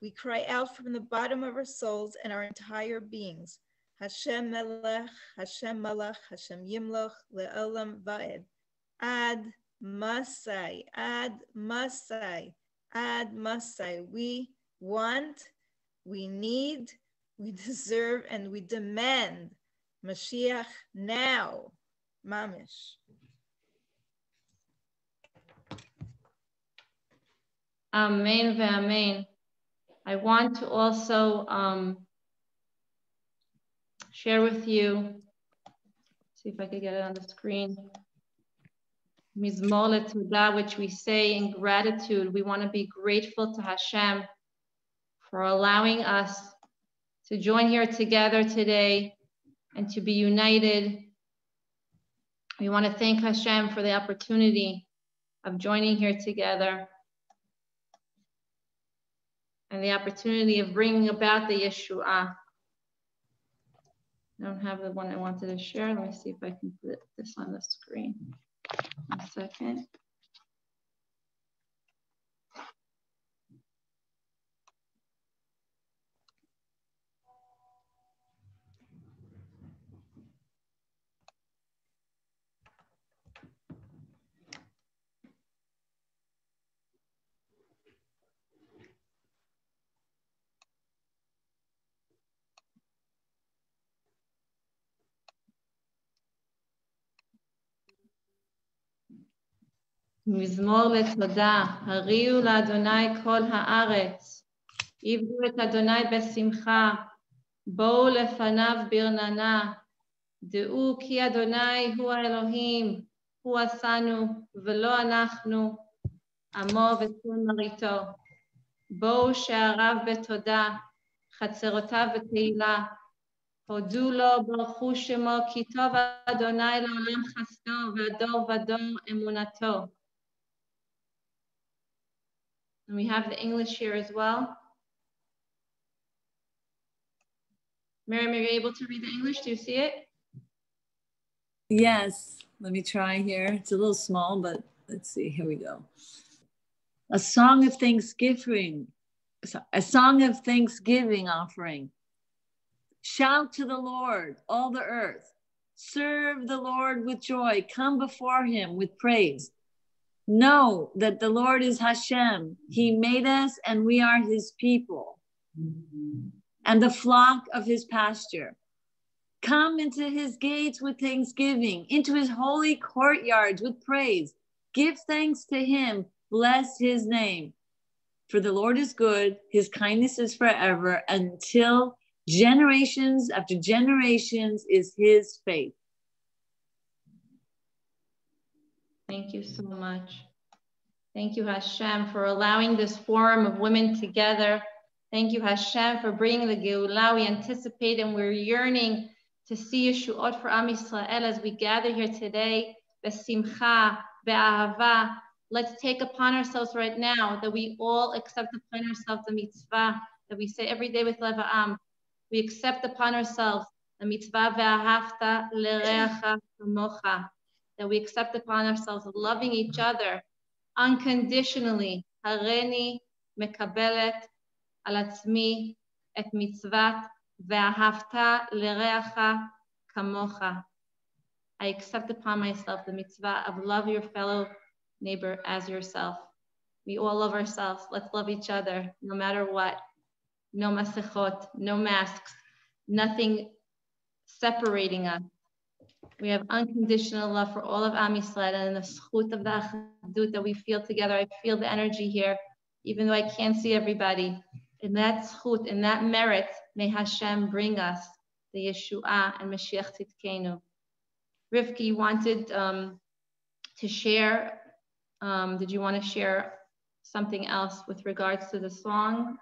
We cry out from the bottom of our souls and our entire beings Hashem Melech, Hashem Malach, Hashem Yimloch, Le'olam Va'ed. Ad Masai, Ad Masai, Ad Masai. We want, we need, we deserve, and we demand Mashiach now. Mamish. Amen, amen. I want to also um, share with you, see if I could get it on the screen. Mizmor Todah, which we say in gratitude. We want to be grateful to Hashem for allowing us to join here together today and to be united. We want to thank Hashem for the opportunity of joining here together and the opportunity of bringing about the Yeshua. I don't have the one I wanted to share. Let me see if I can put this on the screen. One second. מזמור לתודה, הריעו לאדוני כל הארץ, עבדו את אדוני בשמחה, בואו לפניו ברננה, דעו כי אדוני הוא האלוהים, הוא עשנו ולא אנחנו, עמו וצאן מרעיתו. בואו שעריו בתודה, חצרותיו בתהילה, הודו לו, ברכו שמו, כי טוב אדוני לעולם חסדו, והדור ודור אמונתו. And we have the English here as well. Miriam, are you able to read the English? Do you see it? Yes, let me try here. It's a little small, but let's see. Here we go. A song of thanksgiving, a song of thanksgiving offering. Shout to the Lord, all the earth. Serve the Lord with joy. Come before him with praise. Know that the Lord is Hashem. He mm-hmm. made us and we are his people mm-hmm. and the flock of his pasture. Come into his gates with thanksgiving, into his holy courtyards with praise. Give thanks to him, bless his name. For the Lord is good, his kindness is forever until generations after generations is his faith. Thank you so much. Thank you, Hashem, for allowing this forum of women together. Thank you, Hashem, for bringing the Geulah. We anticipate and we're yearning to see Yeshuot for Am Yisrael as we gather here today. Besimcha, be'ahava. Let's take upon ourselves right now that we all accept upon ourselves the mitzvah that we say every day with Lev Ha'am. We accept upon ourselves the mitzvah ve'ahavta lereacha kamocha that we accept upon ourselves loving each other unconditionally. הריני מקבלת על עצמי את מצוות ואהבת לרעך כמוך. I accept upon myself the mitzvah of love your fellow neighbor as yourself. We all love ourselves. Let's love each other no matter what. No masechot, no masks, nothing separating us. We have unconditional love for all of Am and the zchut of the achadut that we feel together. I feel the energy here, even though I can't see everybody. In that zchut, in that merit, may Hashem bring us the Yeshua and Mashiach Tzidkenu. Rifki, wanted um, to share, um, did you want to share something else with regards to the song?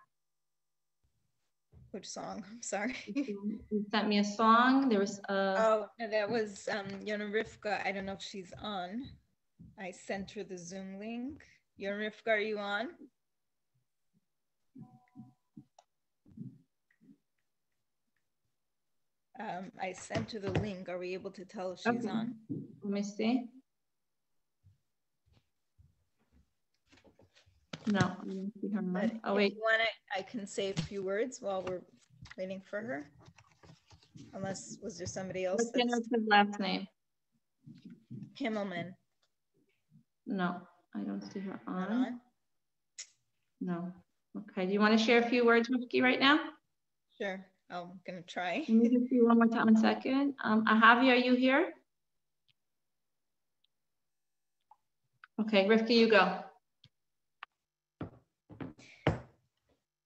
Which song? I'm sorry. you sent me a song. There was a. Oh, no, that was um, Yona Rivka. I don't know if she's on. I sent her the Zoom link. Yona Rivka, are you on? Um, I sent her the link. Are we able to tell if she's Okay. on? Let me see. No, I didn't see her. But Oh, wait. to, I can say a few words while we're waiting for her. Unless, was there somebody else What's his last name? Kimmelman No, I don't see her not on. on? No. Okay, do you want to share a few words, Rifki, right now? Sure, I'm gonna try. Let me just see one more time, one second. Um, Ahavi, are you here? Okay, Rifki, you go.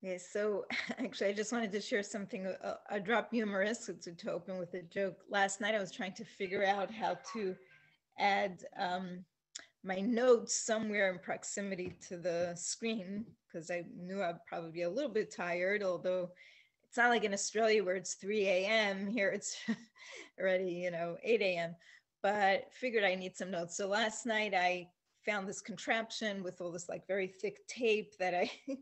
Okay, so actually, I just wanted to share something, a, a drop humorous to, to open with a joke. Last night, I was trying to figure out how to add um, my notes somewhere in proximity to the screen because I knew I'd probably be a little bit tired, although it's not like in Australia where it's 3 a.m. Here it's already, you know, 8 a.m. But figured I need some notes. So last night I found this contraption with all this like very thick tape that I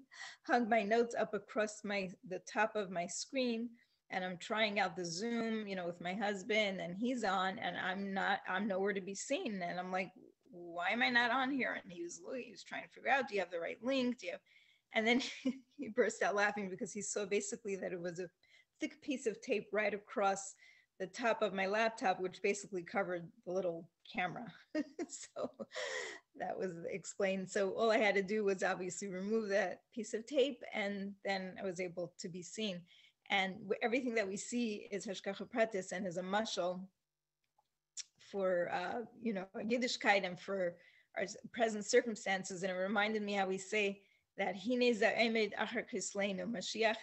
hung my notes up across my the top of my screen and I'm trying out the Zoom, you know, with my husband and he's on and I'm not I'm nowhere to be seen and I'm like why am I not on here? And he was he was trying to figure out do you have the right link? Do you have and then he burst out laughing because he saw basically that it was a thick piece of tape right across the top of my laptop, which basically covered the little camera. so that was explained. So all I had to do was obviously remove that piece of tape, and then I was able to be seen. And everything that we see is Hashgacha Pratis and is a mashal for uh, you know Yiddishkeit and for our present circumstances. And it reminded me how we say that Mashiach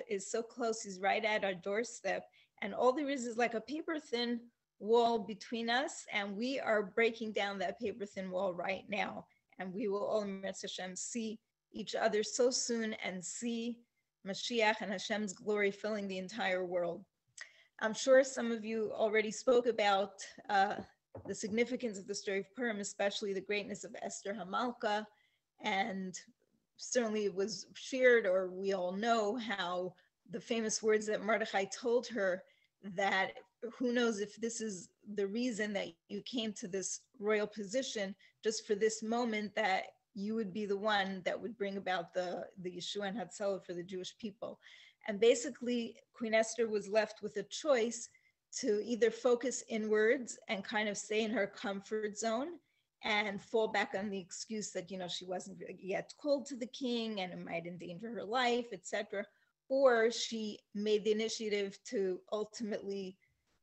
is so close, he's right at our doorstep. And all there is is like a paper thin wall between us, and we are breaking down that paper thin wall right now. And we will all, Hashem, see each other so soon and see Mashiach and Hashem's glory filling the entire world. I'm sure some of you already spoke about uh, the significance of the story of Purim, especially the greatness of Esther Hamalka. And certainly it was shared, or we all know how the famous words that Mordechai told her that who knows if this is the reason that you came to this royal position just for this moment that you would be the one that would bring about the, the Yeshua and Hatzalah for the Jewish people. And basically, Queen Esther was left with a choice to either focus inwards and kind of stay in her comfort zone and fall back on the excuse that you know she wasn't yet called to the king and it might endanger her life etc or she made the initiative to ultimately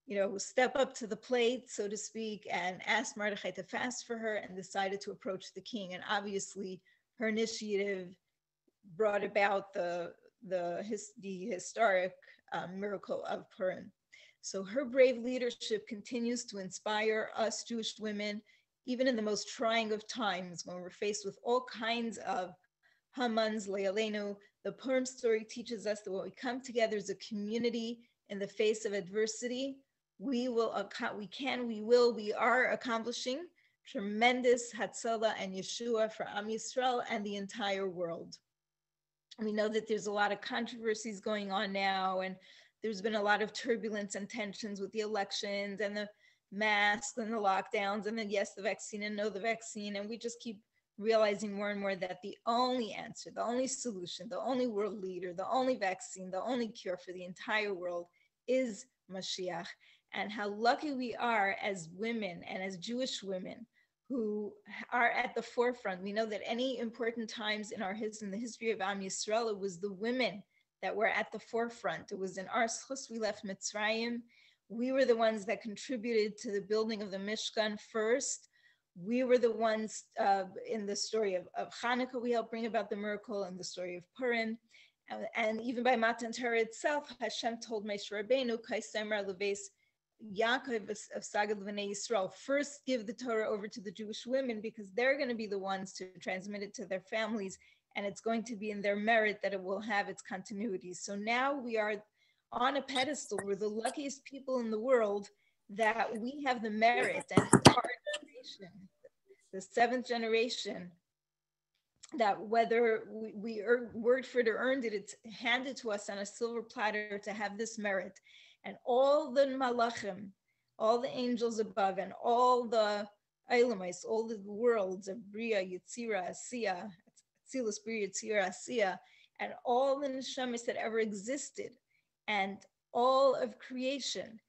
you know step up to the plate so to speak and ask Mordechai to fast for her and decided to approach the king and obviously her initiative brought about the the, his, the historic um, miracle of Purim. So her brave leadership continues to inspire us Jewish women, even in the most trying of times when we're faced with all kinds of Haman's Lealenu. The Purim story teaches us that when we come together as a community in the face of adversity, we will, we can, we will, we are accomplishing tremendous Hatzalah and Yeshua for Am Yisrael and the entire world. We know that there's a lot of controversies going on now, and there's been a lot of turbulence and tensions with the elections and the masks and the lockdowns and then yes the vaccine and no the vaccine and we just keep realizing more and more that the only answer the only solution the only world leader the only vaccine the only cure for the entire world is mashiach and how lucky we are as women and as jewish women who are at the forefront we know that any important times in our his in the history of am yisrael it was the women that were at the forefront. It was in our zchus we left Mitzrayim. We were the ones that contributed to the building of the Mishkan first. We were the ones uh, in the story of, of Hanukkah, we helped bring about the miracle and the story of Purim. And, and even by Matan Torah itself, Hashem told Moshe Rabbeinu, Kaisemra Leves Yaakov of Sagad V'nei Yisrael, first give the Torah over to the Jewish women because they're going to be the ones to transmit it to their families and it's going to be in their merit that it will have its continuity. So now we are on a pedestal. We're the luckiest people in the world that we have the merit and our generation, the seventh generation, that whether we, we er, for it or earned it, it's handed to us on a silver platter to have this merit. And all the malachim, all the angels above, and all the Elamais, all the worlds of Bria, Yitzira, Asiya, Tzila Spirit, Tzira Asiya, and all the neshamas that ever existed, and all of creation,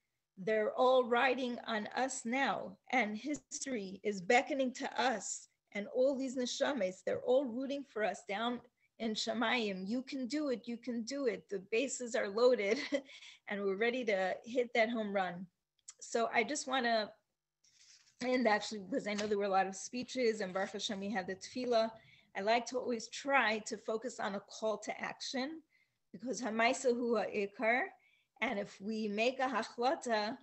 they're all riding on us now, and history is beckoning to us. And all these neshamas, they're all rooting for us down in Shamayim. You can do it. You can do it. The bases are loaded, and we're ready to hit that home run. So I just want to end actually because I know there were a lot of speeches, and Baruch Hashem, we had the tefillah I like to always try to focus on a call to action because Hamaisa Hua Ikar. And if we make a hachlata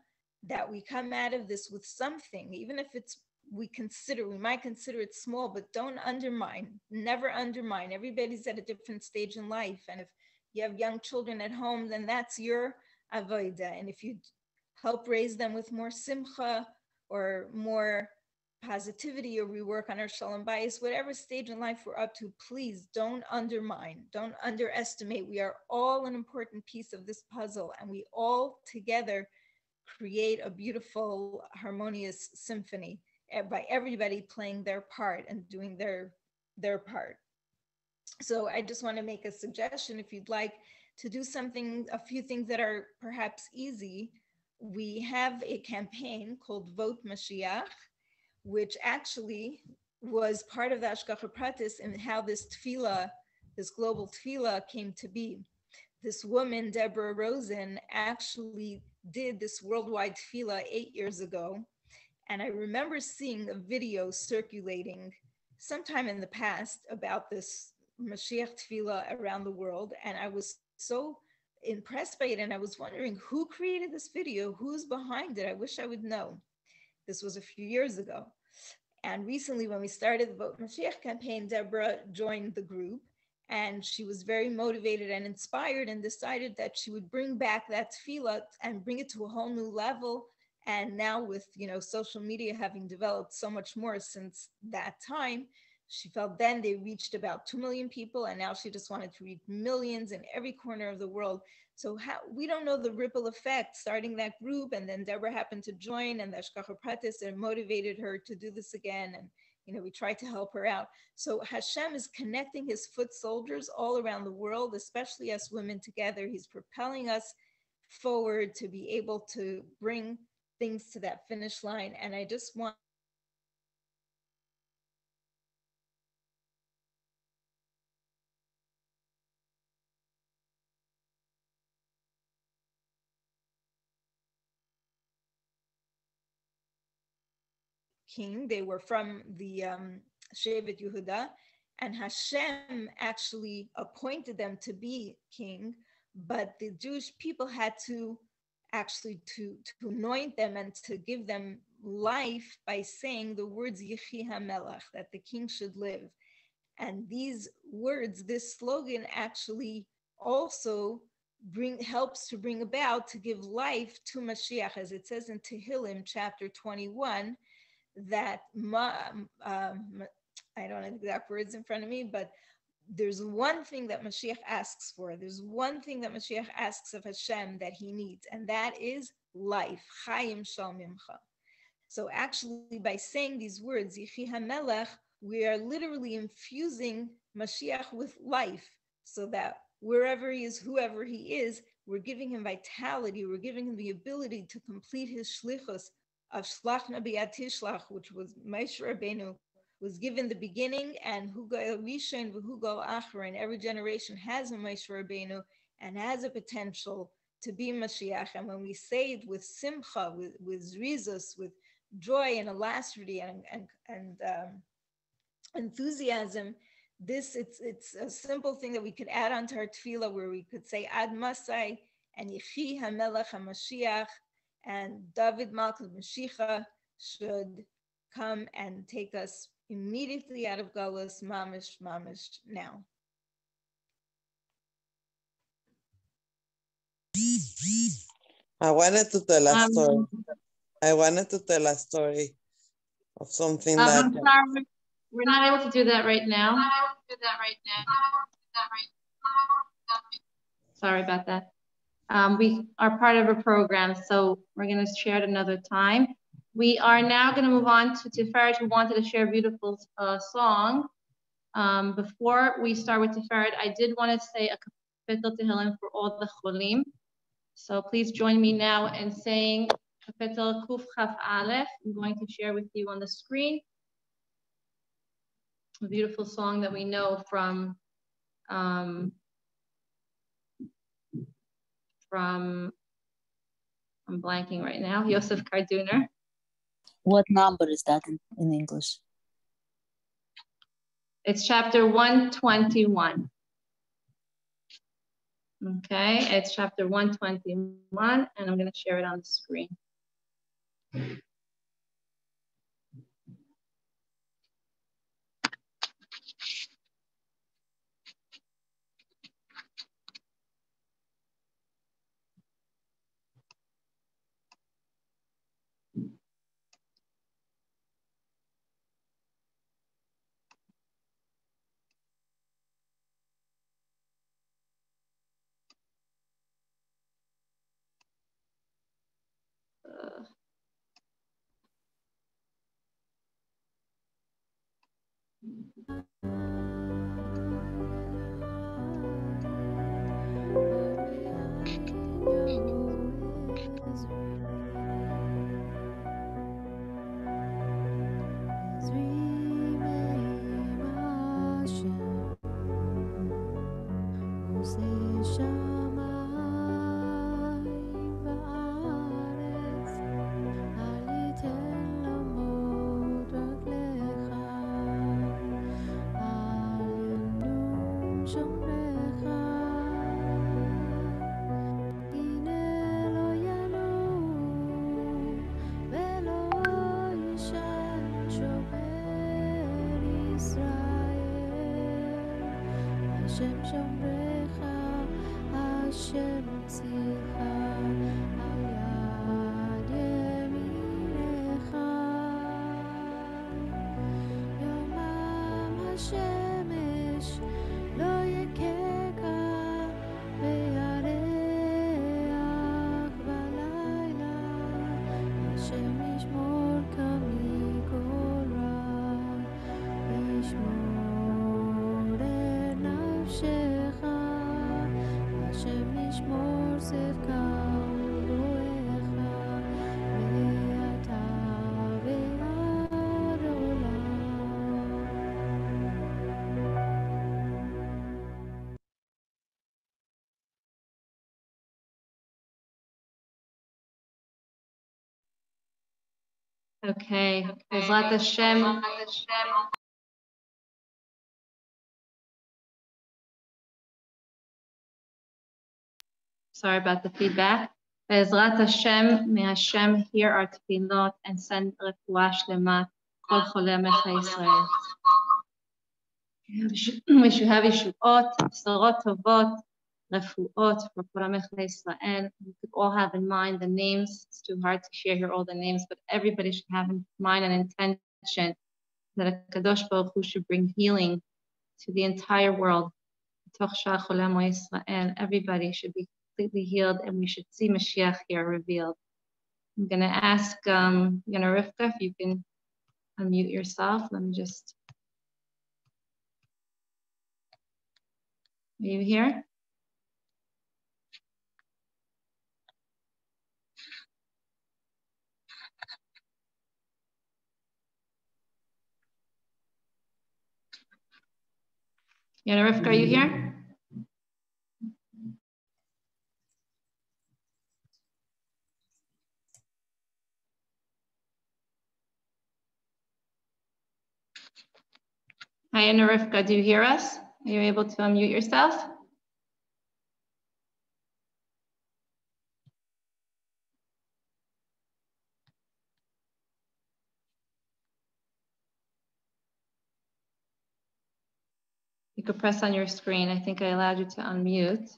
that we come out of this with something, even if it's we consider, we might consider it small, but don't undermine, never undermine. Everybody's at a different stage in life. And if you have young children at home, then that's your avodah. And if you help raise them with more simcha or more positivity or we work on our shalom bayis, whatever stage in life we're up to, please don't undermine, don't underestimate. We are all an important piece of this puzzle, and we all together create a beautiful, harmonious symphony eh, by everybody playing their part and doing their their part. So I just want to make a suggestion if you'd like to do something, a few things that are perhaps easy. We have a campaign called Vote Mashiach which actually was part of the Hashgacha Pratis and how this tefillah, this global tefillah came to be. This woman, Deborah Rosen, actually did this worldwide tefillah eight years ago. And I remember seeing a video circulating sometime in the past about this Mashiach Tefillah around the world, and I was so impressed by it, and I was wondering who created this video, who's behind it. I wish I would know. This was a few years ago. And recently, when we started the Vote Mashiach campaign, Deborah joined the group and she was very motivated and inspired and decided that she would bring back that tefillah and bring it to a whole new level. And now with, you know, social media having developed so much more since that time, she felt then they reached about 2 million people and now she just wanted to reach millions in every corner of the world so how, we don't know the ripple effect starting that group, and then Deborah happened to join, and the Hashgacha Pratis motivated her to do this again. And you know, we tried to help her out. So Hashem is connecting his foot soldiers all around the world, especially us women together. He's propelling us forward to be able to bring things to that finish line. And I just want king. They were from the um, Shevet Yehuda, and Hashem actually appointed them to be king. But the Jewish people had to actually to, to anoint them and to give them life by saying the words Yechi HaMelech, that the king should live. And these words, this slogan actually also bring helps to bring about to give life to Mashiach, as it says in Tehillim chapter 21, that um, I don't have the exact words in front of me, but there's one thing that Mashiach asks for. There's one thing that Mashiach asks of Hashem that he needs, and that is life. Chaim sha'al mimcha. So actually, by saying these words, Yechi HaMelech, we are literally infusing Mashiach with life, so that wherever he is, whoever he is, we're giving him vitality. We're giving him the ability to complete his shlichus of Shlach Nabi Atishlach, which was Moshe Rabbeinu, was given the beginning, and Hugo Rishon Hugo Achron. Every generation has a Moshe Rabbeinu and has a potential to be Mashiach. And when we say it with simcha, with, with zrizus, with joy and alacrity and, and, and um, enthusiasm, this it's it's a simple thing that we could add onto our tefillah where we could say Ad Masai and Yechi HaMelech HaMashiach and David Malchus Mashiach should come and take us immediately out of Galus, mamish, mamish, now. I wanted to tell a um, story. I wanted to tell a story of something um, that. I'm sorry, we're not able to do that right now. Do that right now. Sorry about that. Um, we are part of a program, so we're going to share it another time. We are now going to move on to Tiferet, who wanted to share a beautiful uh, song. Um, before we start with Tiferet, I did want to say a kapitel Tehillim for all the cholim. So please join me now in saying kapitel Kuf Chaf Aleph. I'm going to share with you on the screen a beautiful song that we know from um, from, I'm blanking right now, Yosef Karduner. What number is that in, in English? It's chapter 121. Okay, it's chapter 121, and I'm going to share it on the screen. Uh. Okay, Bezrat Hashem. Sorry about the feedback. Bezrat Hashem, may Hashem hear our tefillot and send refuah shlema kol cholei Israel. We should have yeshuot, b'sorot tovot, refuot Israel. We could all have in mind the names. It's too hard to share here all the names, but everybody should have in mind an intention that a Kadosh Baruch Hu should bring healing to the entire world. And Everybody should be completely healed, and we should see Mashiach here revealed. I'm going to ask um, Yona Rivka if you can unmute yourself. Let me just. Are you here? Yona Rivka, are you here? Hi, Yona Rivka, do you hear us? Are you able to unmute yourself? You could press on your screen. I think I allowed you to unmute.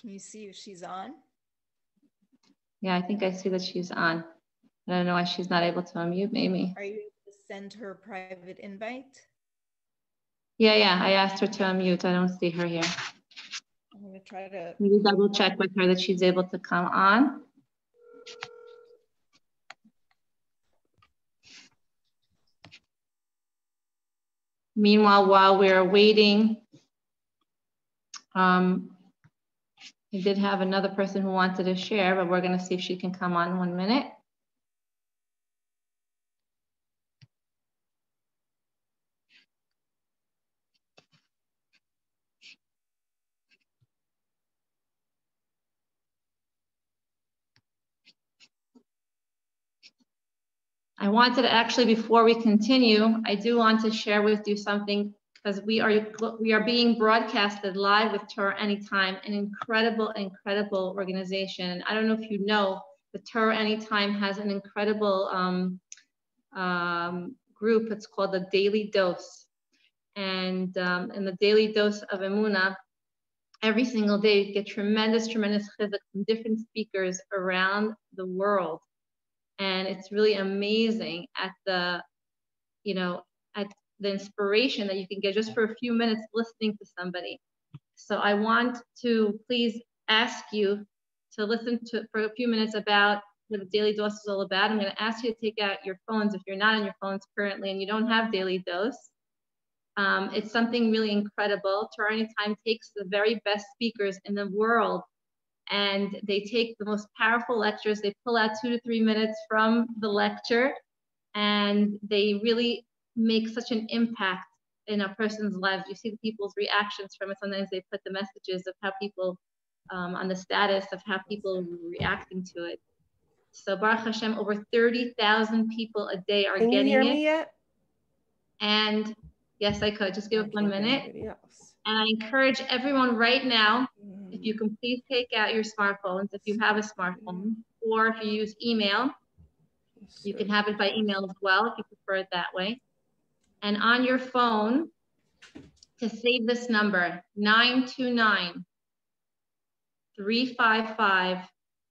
Can you see if she's on? Yeah, I think I see that she's on. I don't know why she's not able to unmute, maybe. Are you able to send her a private invite? Yeah, yeah, I asked her to unmute. I don't see her here. I'm gonna try to. Maybe double check with her that she's able to come on. Meanwhile, while we're waiting, um, I did have another person who wanted to share, but we're gonna see if she can come on one minute. I wanted to actually, before we continue, I do want to share with you something because we are we are being broadcasted live with Torah Anytime, an incredible, incredible organization. And I don't know if you know, the Torah Anytime has an incredible um, um, group. It's called the Daily Dose, and um, in the Daily Dose of Emuna, every single day you get tremendous, tremendous chizuk from different speakers around the world and it's really amazing at the you know at the inspiration that you can get just for a few minutes listening to somebody. So i want to please ask you to listen to for a few minutes about what the daily dose is all about. I'm going to ask you to take out your phones if you're not on your phones currently and you don't have daily dose. Um, it's something really incredible. Torah Anytime takes the very best speakers in the world and they take the most powerful lectures. They pull out two to three minutes from the lecture and they really make such an impact in a person's lives. You see the people's reactions from it. Sometimes they put the messages of how people um, on the status of how people reacting to it. So Baruch Hashem, over 30,000 people a day are Can getting you hear it. me yet? And yes, I could. Just give it one minute. And I encourage everyone right now if you can please take out your smartphones, if you have a smartphone, mm-hmm. or if you use email, you can have it by email as well if you prefer it that way. And on your phone, to save this number, 929 355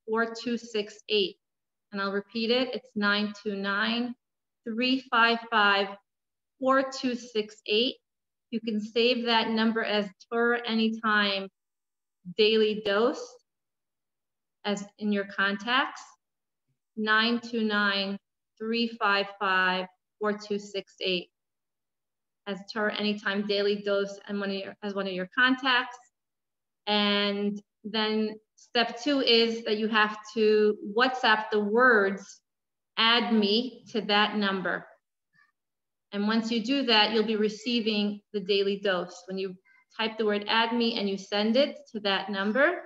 4268. And I'll repeat it, it's 929 355 4268. You can save that number as Torah Anytime Daily Dose as in your contacts, 929 355 4268 as Torah Anytime Daily Dose and one of your, as one of your contacts. And then step two is that you have to WhatsApp the words, add me to that number. And once you do that, you'll be receiving the daily dose. When you type the word add me and you send it to that number,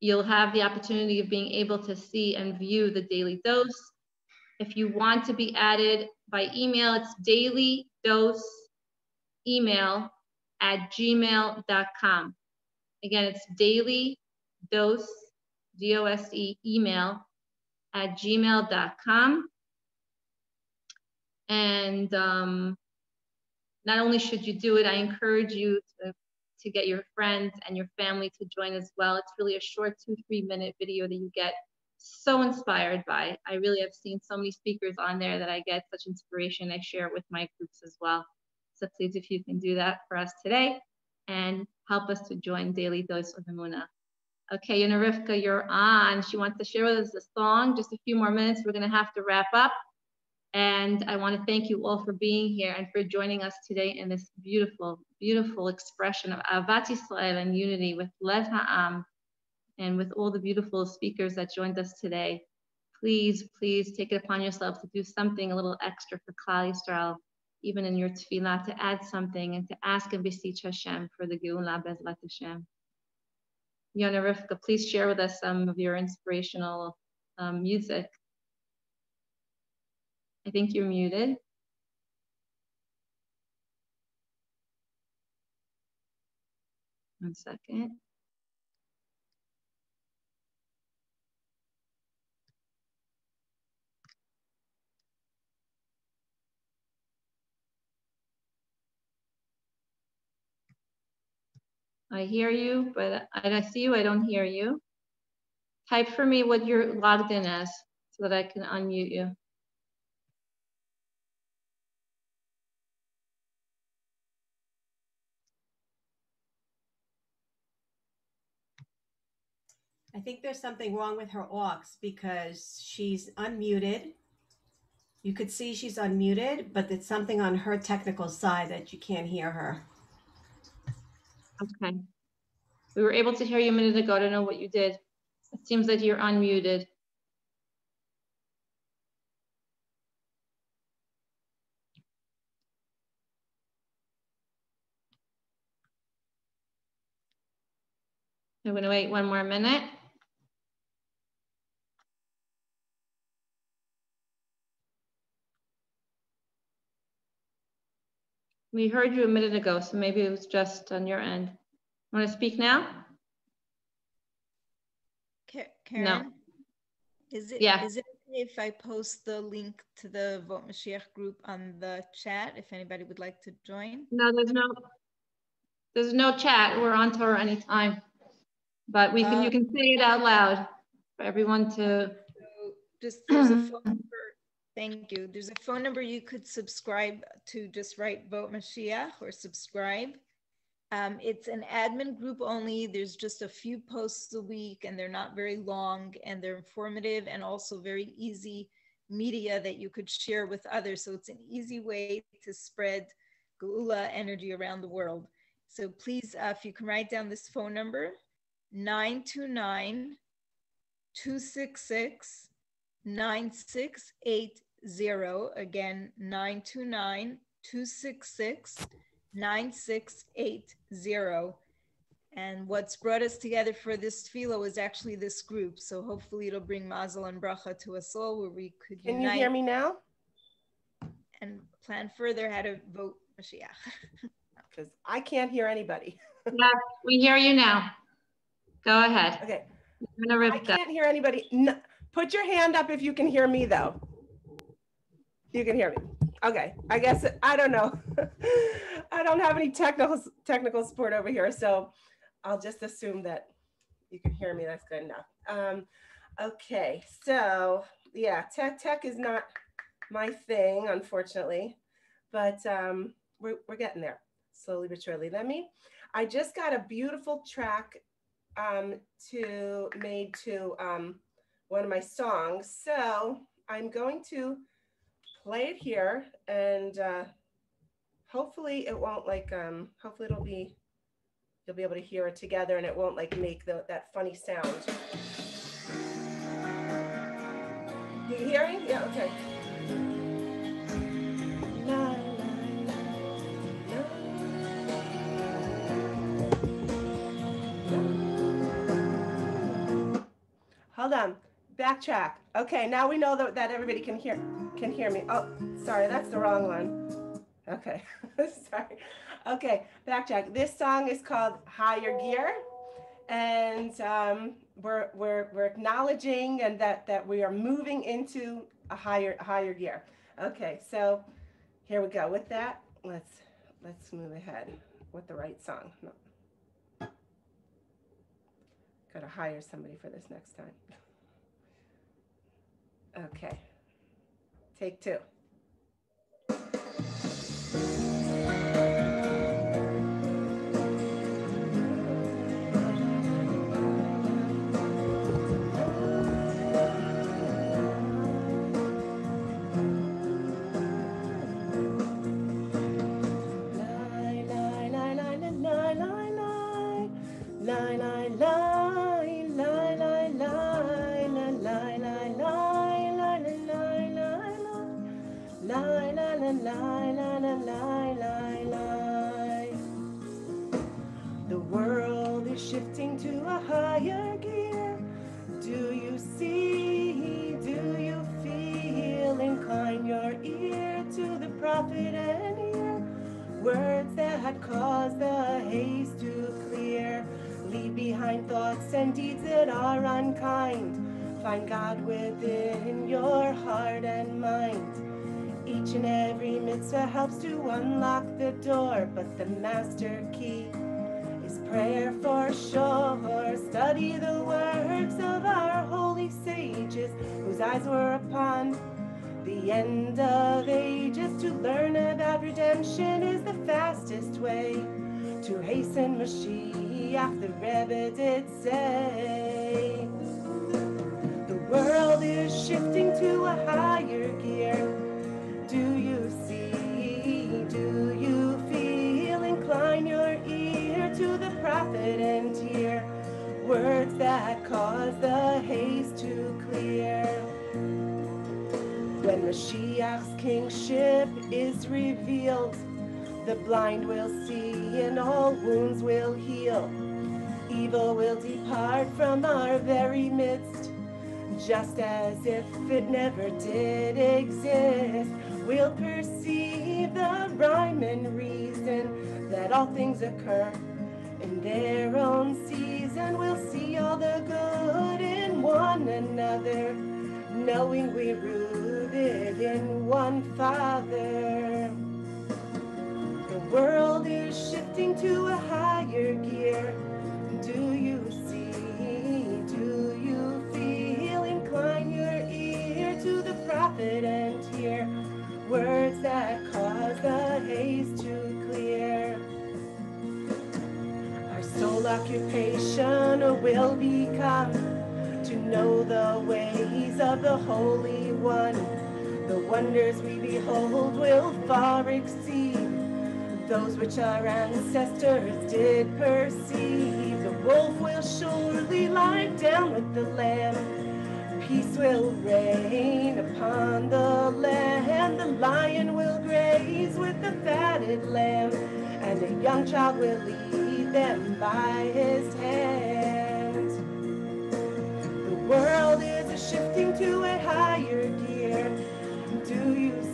you'll have the opportunity of being able to see and view the daily dose. If you want to be added by email, it's daily dose email at gmail.com. Again, it's daily dose, D-O-S-E, email at gmail.com. And um, not only should you do it, I encourage you to, to get your friends and your family to join as well. It's really a short two, three minute video that you get so inspired by. I really have seen so many speakers on there that I get such inspiration. I share it with my groups as well. So please, if you can do that for us today and help us to join Daily Dose of Emunah. Okay, Yona Rivka, you're on. She wants to share with us a song. Just a few more minutes. We're going to have to wrap up. And I want to thank you all for being here and for joining us today in this beautiful, beautiful expression of Ahavat Yisrael and unity with Lev Ha'am and with all the beautiful speakers that joined us today. Please, please take it upon yourself to do something a little extra for Klal Yisrael, even in your tefillah, to add something and to ask and beseech Hashem for the Geulah Bezrat Hashem. Yona Rivka, please share with us some of your inspirational um, music. I think you're muted. One second. I hear you, but I see you, I don't hear you. Type for me what you're logged in as so that I can unmute you. I think there's something wrong with her aux because she's unmuted. You could see she's unmuted, but it's something on her technical side that you can't hear her. Okay. We were able to hear you a minute ago. I don't know what you did. It seems that you're unmuted. I'm going to wait one more minute. We heard you a minute ago, so maybe it was just on your end. Want to speak now? Keren? No. Is it, yeah. is it if I post the link to the Vote Mashiach group on the chat if anybody would like to join? No, there's no there's no chat. We're on Torah anytime. But we can uh, you can say it out loud for everyone to so just there's a phone Thank you. There's a phone number you could subscribe to. Just write Vote Mashiach or subscribe. Um, it's an admin group only. There's just a few posts a week and they're not very long and they're informative and also very easy media that you could share with others. So it's an easy way to spread Geula energy around the world. So please, uh, if you can write down this phone number, 929 266 9680. Again, 929 266 9680. And what's brought us together for this tefillah is actually this group. So hopefully it'll bring mazel and bracha to us all where we could Can you hear me now? And plan further how to vote Mashiach. Because I can't hear anybody. yeah, we hear you now. Go ahead. Okay. I can't hear anybody. No, put your hand up if you can hear me though. You can hear me. Okay, I guess I don't know. I don't have any technical technical support over here, so I'll just assume that you can hear me. That's good enough. Um, okay, so yeah, tech tech is not my thing, unfortunately, but um, we're we're getting there slowly but surely. Let me. I just got a beautiful track um, to made to um, one of my songs, so I'm going to play it here and uh, hopefully it won't like, um, hopefully it'll be, you'll be able to hear it together and it won't like make the, that funny sound. You hearing? Yeah, okay. Hold on, backtrack. Okay, now we know that, that everybody can hear can hear me. Oh, sorry, that's the wrong one. Okay, sorry. Okay, backtrack. This song is called Higher Gear, and um, we're we're we're acknowledging and that that we are moving into a higher higher gear. Okay, so here we go. With that, let's let's move ahead with the right song. No. Got to hire somebody for this next time. Okay. Take two. Helps to unlock the door, but the master key is prayer for sure. Study the works of our holy sages, whose eyes were upon the end of ages. To learn about redemption is the fastest way to hasten Mashiach, the Rebbe did say The world is shifting to the blind will see and all wounds will heal. Evil will depart from our very midst just as if it never did exist. We'll perceive the rhyme and reason that all things occur in their own season. We'll see all the good in one another, knowing we're rooted in one Father. World is shifting to a higher gear. Do you see? Do you feel? incline your ear to the prophet and hear words that cause the haze to clear. Our sole occupation will become to know the ways of the Holy One. The wonders we behold will far exceed those which our ancestors did perceive. The wolf will surely lie down with the lamb peace will reign upon the land. The lion will graze with the fatted lamb, and a young child will lead them by his hand. The world is shifting to a higher gear. Do you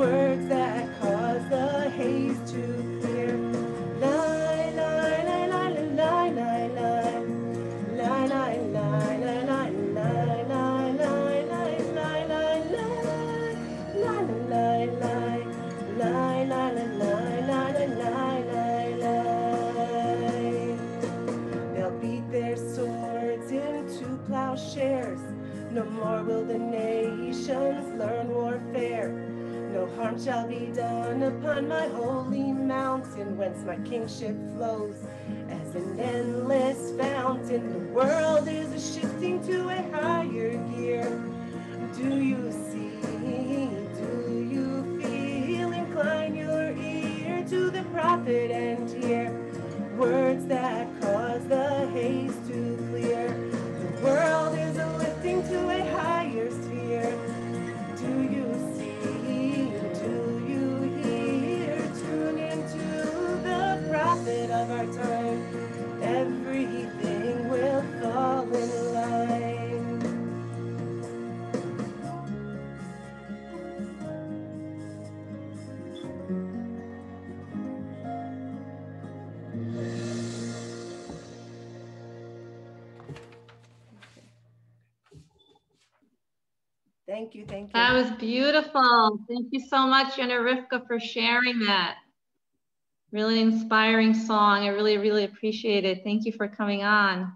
words that cause the haze to clear. Lie, lie, lie, lie, lie, lie, lie, lie, lie, lie, lie, lie. No more will the nations learn warfare harm shall be done upon my holy mountain, whence my kingship flows as an endless fountain. The world is shifting to a higher gear. Do you see? Do you feel? Incline your ear to the prophet and hear words that prophet of our time. Everything will fall in line. Thank you, thank you. That was beautiful. Thank you so much, Yona Rivka, for sharing that. Really inspiring song. I really, really appreciate it. Thank you for coming on.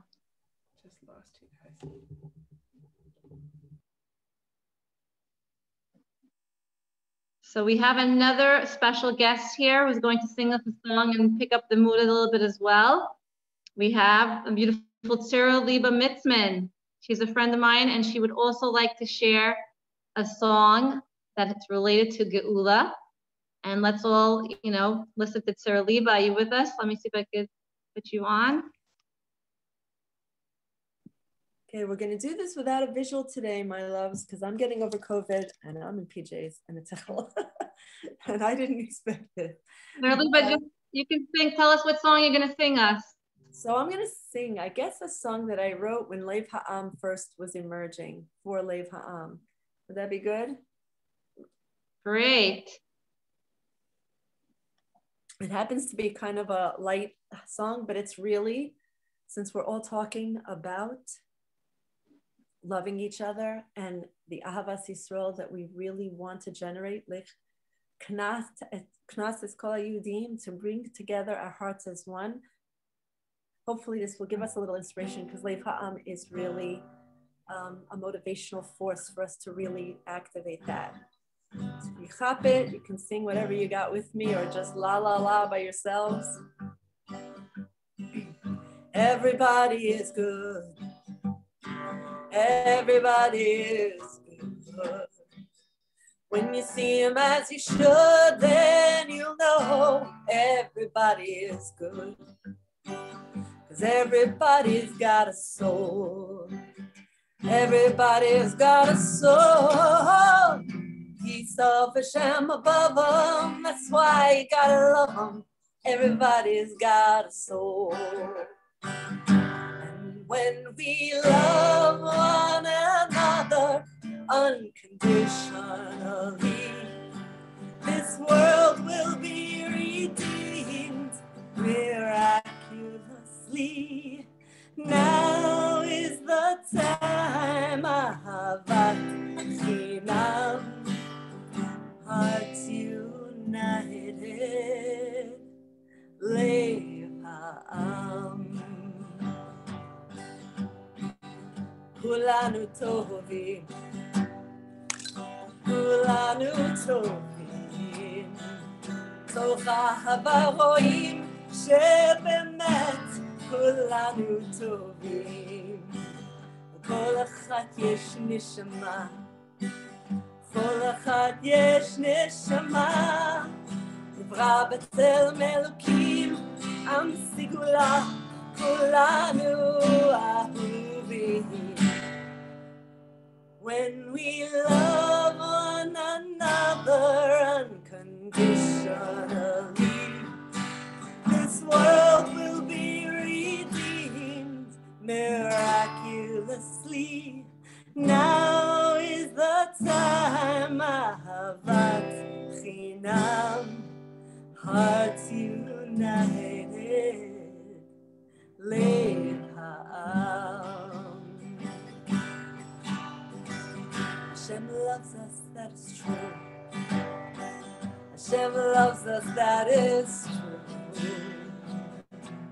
Just lost you guys. So we have another special guest here who's going to sing us a song and pick up the mood a little bit as well. We have a beautiful Tzira Liba Mitzman. She's a friend of mine and she would also like to share a song that's related to Geula. And let's all, you know, listen to Sarah Liba. Are you with us? Let me see if I could put you on. Okay, we're gonna do this without a visual today, my loves, because I'm getting over COVID and I'm in PJs and it's and I didn't expect it. Tzira Liba, just, you can sing. Tell us what song you're gonna sing us. So I'm gonna sing, I guess, a song that I wrote when Lev Ha'am first was emerging for Lev Ha'am. Would that be good? Great. It happens to be kind of a light song, but it's really, since we're all talking about loving each other and the Ahavas Yisrael that we really want to generate, like Knas is Kol Yudim, to bring together our hearts as one. Hopefully, this will give us a little inspiration because Lev Ha'am is really um, a motivational force for us to really activate that. So you chop it, you can sing whatever you got with me or just la la la by yourselves. Everybody is good. Everybody is good. When you see him as you should, then you'll know everybody is good. Cause everybody's got a soul. Everybody's got a soul. He's of Hashem above them. That's why you gotta love them. Everybody's got a soul. And when we love one another unconditionally, this world will be redeemed miraculously. Now is the time, Ahavat Chinam, hearts united, Lev Ha'am. כולנו טובים, כולנו טובים, תוך אהבה רואים שבאמת כולנו טובים, לכל אחת יש נשמה, לכל אחת יש נשמה, נברא בצלם אלוקים, עם סגולה, כולנו אהובים. When we love one another unconditionally, this world will be redeemed miraculously. Now is the time, Ahavat Chinam, hearts united, Lev. Hashem loves us, that is true. Hashem loves us, that is true.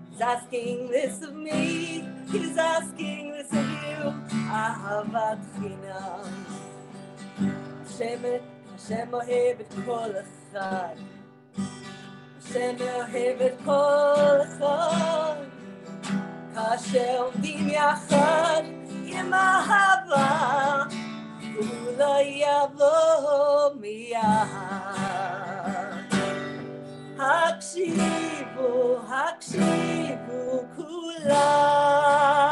He's asking this of me, he's asking Ahavat Chinam. Hashem השם אוהב את כל אחד. השם אוהב את כל אחד. כאשר עומדים יחד עם אהבה, הוא לא יבוא מיד. הקשיבו, הקשיבו כולם.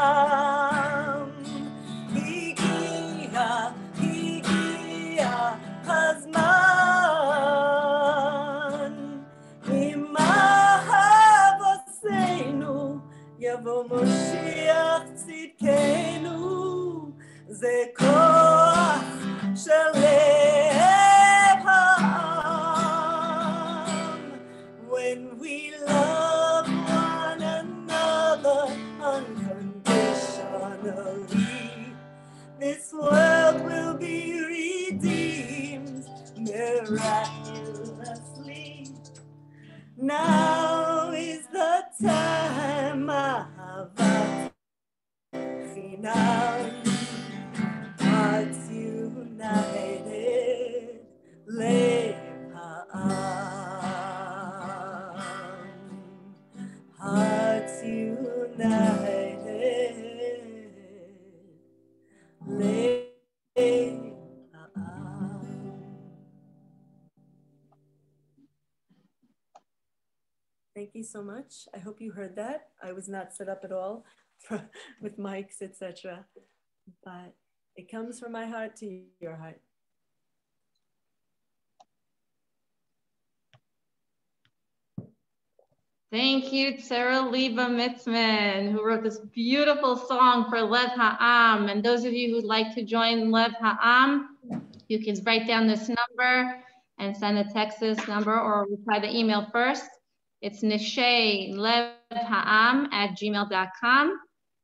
יבוא משיח צדקנו. זה כוח של לב העם. When we love one another unconditionally, this world will be redeemed miraculously. Now is the time אהבת חינם. you so much. I hope you heard that. I was not set up at all with mics, etc. But it comes from my heart to your heart. Thank you, Sarah Liba Mitzman, who wrote this beautiful song for Lev Ha'am. And those of you who'd like to join Lev Ha'am, you can write down this number and send a text this number or reply the email first. It's nishay lev ha'am at gmail.com.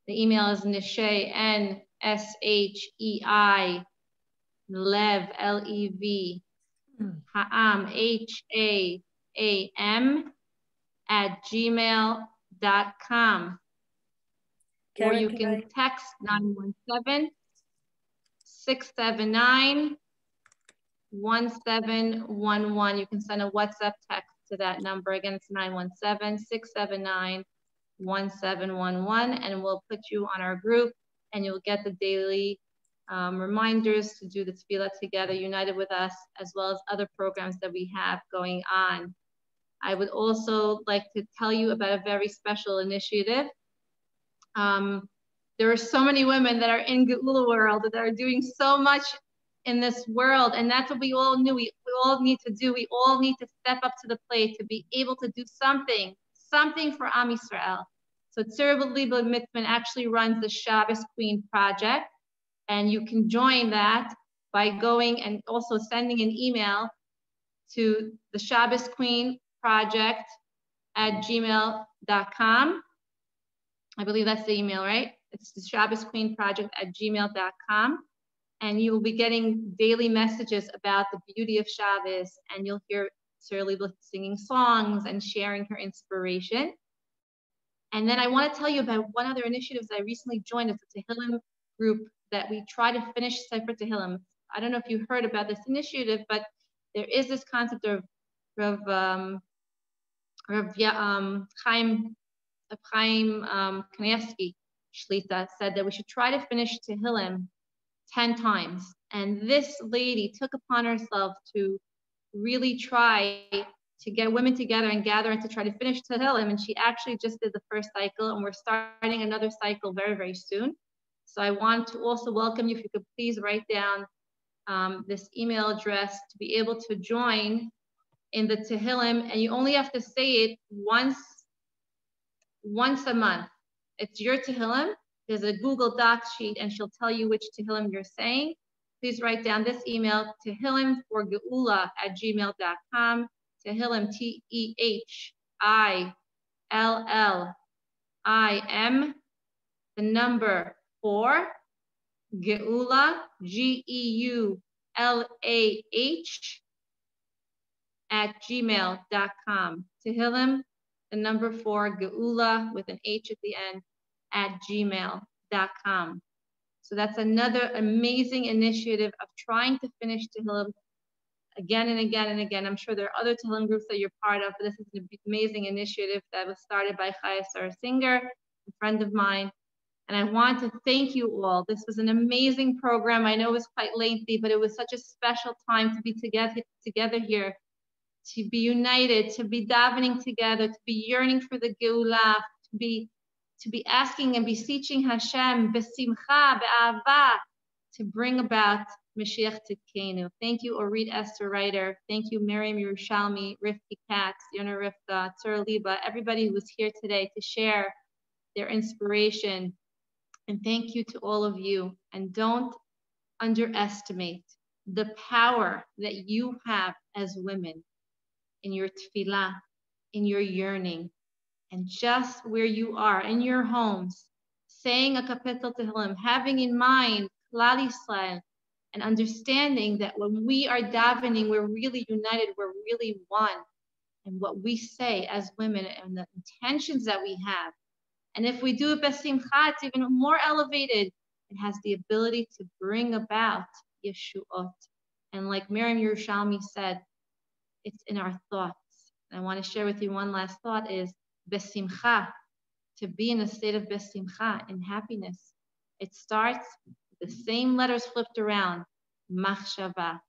The email is nishay, N S H E I, lev, L E V, ha'am, H A A M, at gmail.com. Or you can can text 917 679 1711. You can send a WhatsApp text to that number. Again, it's 917 679 1711, and we'll put you on our group and you'll get the daily um, reminders to do the tefillah together, united with us, as well as other programs that we have going on. I would also like to tell you about a very special initiative. Um, there are so many women that are in Geula world that are doing so much in this world, and that's what we all knew. We, we all need to do. We all need to step up to the plate to be able to do something, something for Am Yisrael. So Tzira Liba Mitzman actually runs the Shabbos Queen Project, and you can join that by going and also sending an email to the Shabbos Queen Project at gmail.com. I believe that's the email, right? It's the Shabbos Queen Project at gmail.com. And you will be getting daily messages about the beauty of Shabbos, and you'll hear Sarah Liebel singing songs and sharing her inspiration. And then I want to tell you about one other initiative that I recently joined. It's a Tehillim group that we try to finish Sefer Tehillim. I don't know if you heard about this initiative, but there is this concept of Rav, um, Rav um, Chaim, Chaim um, Kanievsky Shlita said that we should try to finish Tehillim 10 times. And this lady took upon herself to really try to get women together and gather and to try to finish Tehillim. And she actually just did the first cycle, and we're starting another cycle very, very soon. So I want to also welcome you, if you could please write down um, this email address to be able to join in the Tehillim. And you only have to say it once, once a month. It's your Tehillim. There's a Google Docs sheet, and she'll tell you which Tehillim you're saying. Please write down this email, Tehillim for Geula at gmail.com. Tehillim, T E H I L L I M, the number four, Geula, G E U L A H, at gmail.com. Tehillim, the number four, Geula with an H at the end, at gmail.com. So that's another amazing initiative of trying to finish Tehillim again and again and again. I'm sure there are other Tehillim groups that you're part of, but this is an amazing initiative that was started by Chaya Sarah Singer, a friend of mine. And I want to thank you all. This was an amazing program. I know it was quite lengthy, but it was such a special time to be together, together here, to be united, to be davening together, to be yearning for the Geulah, to be to be asking and beseeching Hashem, besimcha, be'ava, to bring about Mashiach Tzidkenu. Thank you, Orit Esther Reiter. Thank you, Miriam Yerushalmi, Rifki Katz, Yona Rivka, Tzur Liba, everybody who was here today to share their inspiration. And thank you to all of you. And don't underestimate the power that you have as women in your tefillah, in your yearning, and just where you are in your homes, saying a kapitel Tehillim, having in mind Klal Yisrael, and understanding that when we are davening, we're really united, we're really one. And what we say as women and the intentions that we have. And if we do it besimcha, it's even more elevated. It has the ability to bring about Yeshuot. And like Miriam Yerushalmi said, it's in our thoughts. I want to share with you one last thought is besimcha, to be in a state of besimcha, in happiness. It starts the same letters flipped around, machshava.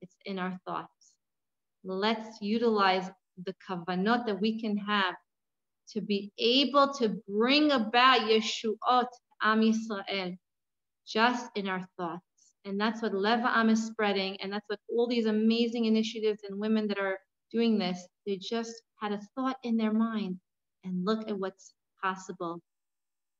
It's in our thoughts. Let's utilize the kavanot that we can have to be able to bring about Yeshuot Am Yisrael just in our thoughts. And that's what Lev Ha'am is spreading. And that's what all these amazing initiatives and women that are doing this, they just had a thought in their mind and look at what's possible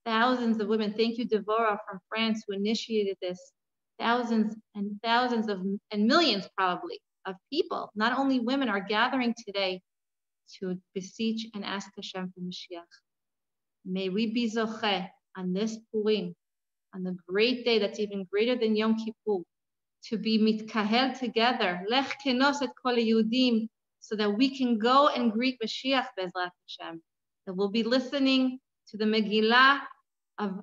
thousands of women. Thank you, Devora from France, who initiated this. Thousands and thousands of, and millions probably, of people, not only women, are gathering today to beseech and ask Hashem for Mashiach. May we be zoche on this Purim, on the great day that's even greater than Yom Kippur, to be mitkahel together, lech kenos et kol so that we can go and greet Mashiach Bezrat Hashem. That we'll be listening to the Megillah of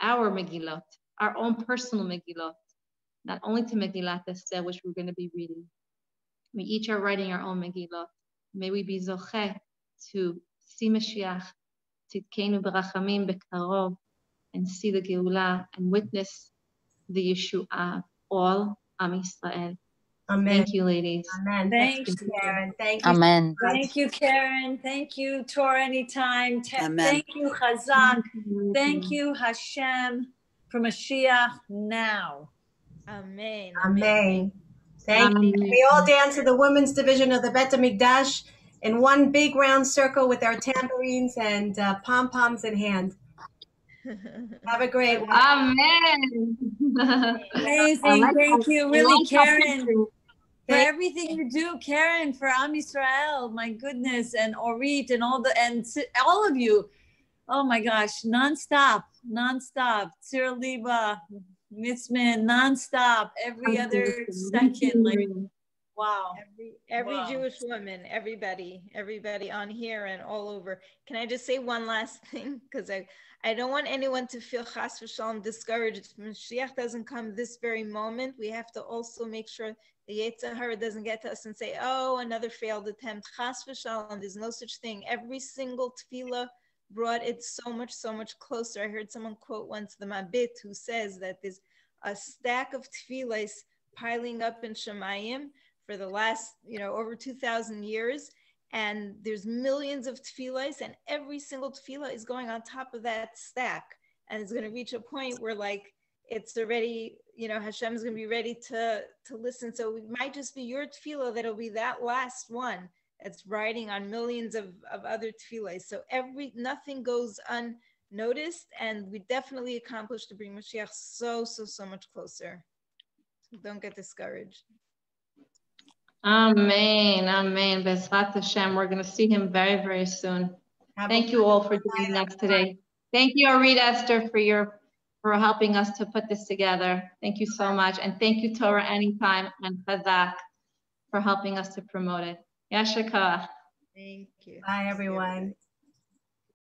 our Megillot, our own personal Megillot, not only to Megillat Esther, which we're going to be reading. We each are writing our own Megillot. May we be zoche to see Mashiach, Tzidkenu berachamim bekarov, and see the Geulah and witness the Yeshua of all Am Yisrael. Amen. Thank you, ladies. Amen. Thank you, Keren. Thank you. Amen. Thank you, Keren. Thank you, Torah Anytime. Amen. Thank you, Chazak. Thank you, Hashem, for Mashiach now. Amen. Amen. Thank you. We all dance to the women's division of the Bet Mikdash in one big round circle with our tambourines and uh, pom poms in hand. Have a great one. Amen. Amazing. Thank you. Really, Keren for everything you do, Keren, for Am Yisrael, my goodness, and Orit and all the and all of you. Oh my gosh, nonstop, nonstop. Tzir Liba, Mitzman, nonstop, every other second. Like wow. Every every wow. Jewish woman, everybody, everybody on here and all over. Can I just say one last thing? Because I I don't want anyone to feel chas v'shalom discouraged. If Mashiach doesn't come this very moment, we have to also make sure the Yetzer Hara doesn't get to us and say, oh, another failed attempt. Chas v'shalom, there's no such thing. Every single tefillah brought it so much, so much closer. I heard someone quote once the Mabit who says that there's a stack of tefillahs piling up in Shamayim for the last, you know, over 2,000 years. And there's millions of tefillahs, and every single tefillah is going on top of that stack. And it's going to reach a point where, like, it's already, you know, Hashem's going to be ready to to listen. So it might just be your tefillah that'll be that last one that's riding on millions of, of other tefillahs. So every nothing goes unnoticed, and we definitely accomplished to bring Mashiach so so so much closer. So don't get discouraged. Amen. Amen. Bezrat Hashem. We're going to see him very, very soon. Thank you all for joining us today. Thank you, Arita Esther, for your for helping us to put this together. Thank you so much. And thank you, Torah Anytime and Chazak for helping us to promote it. Yashakah. Thank you. Bye, everyone.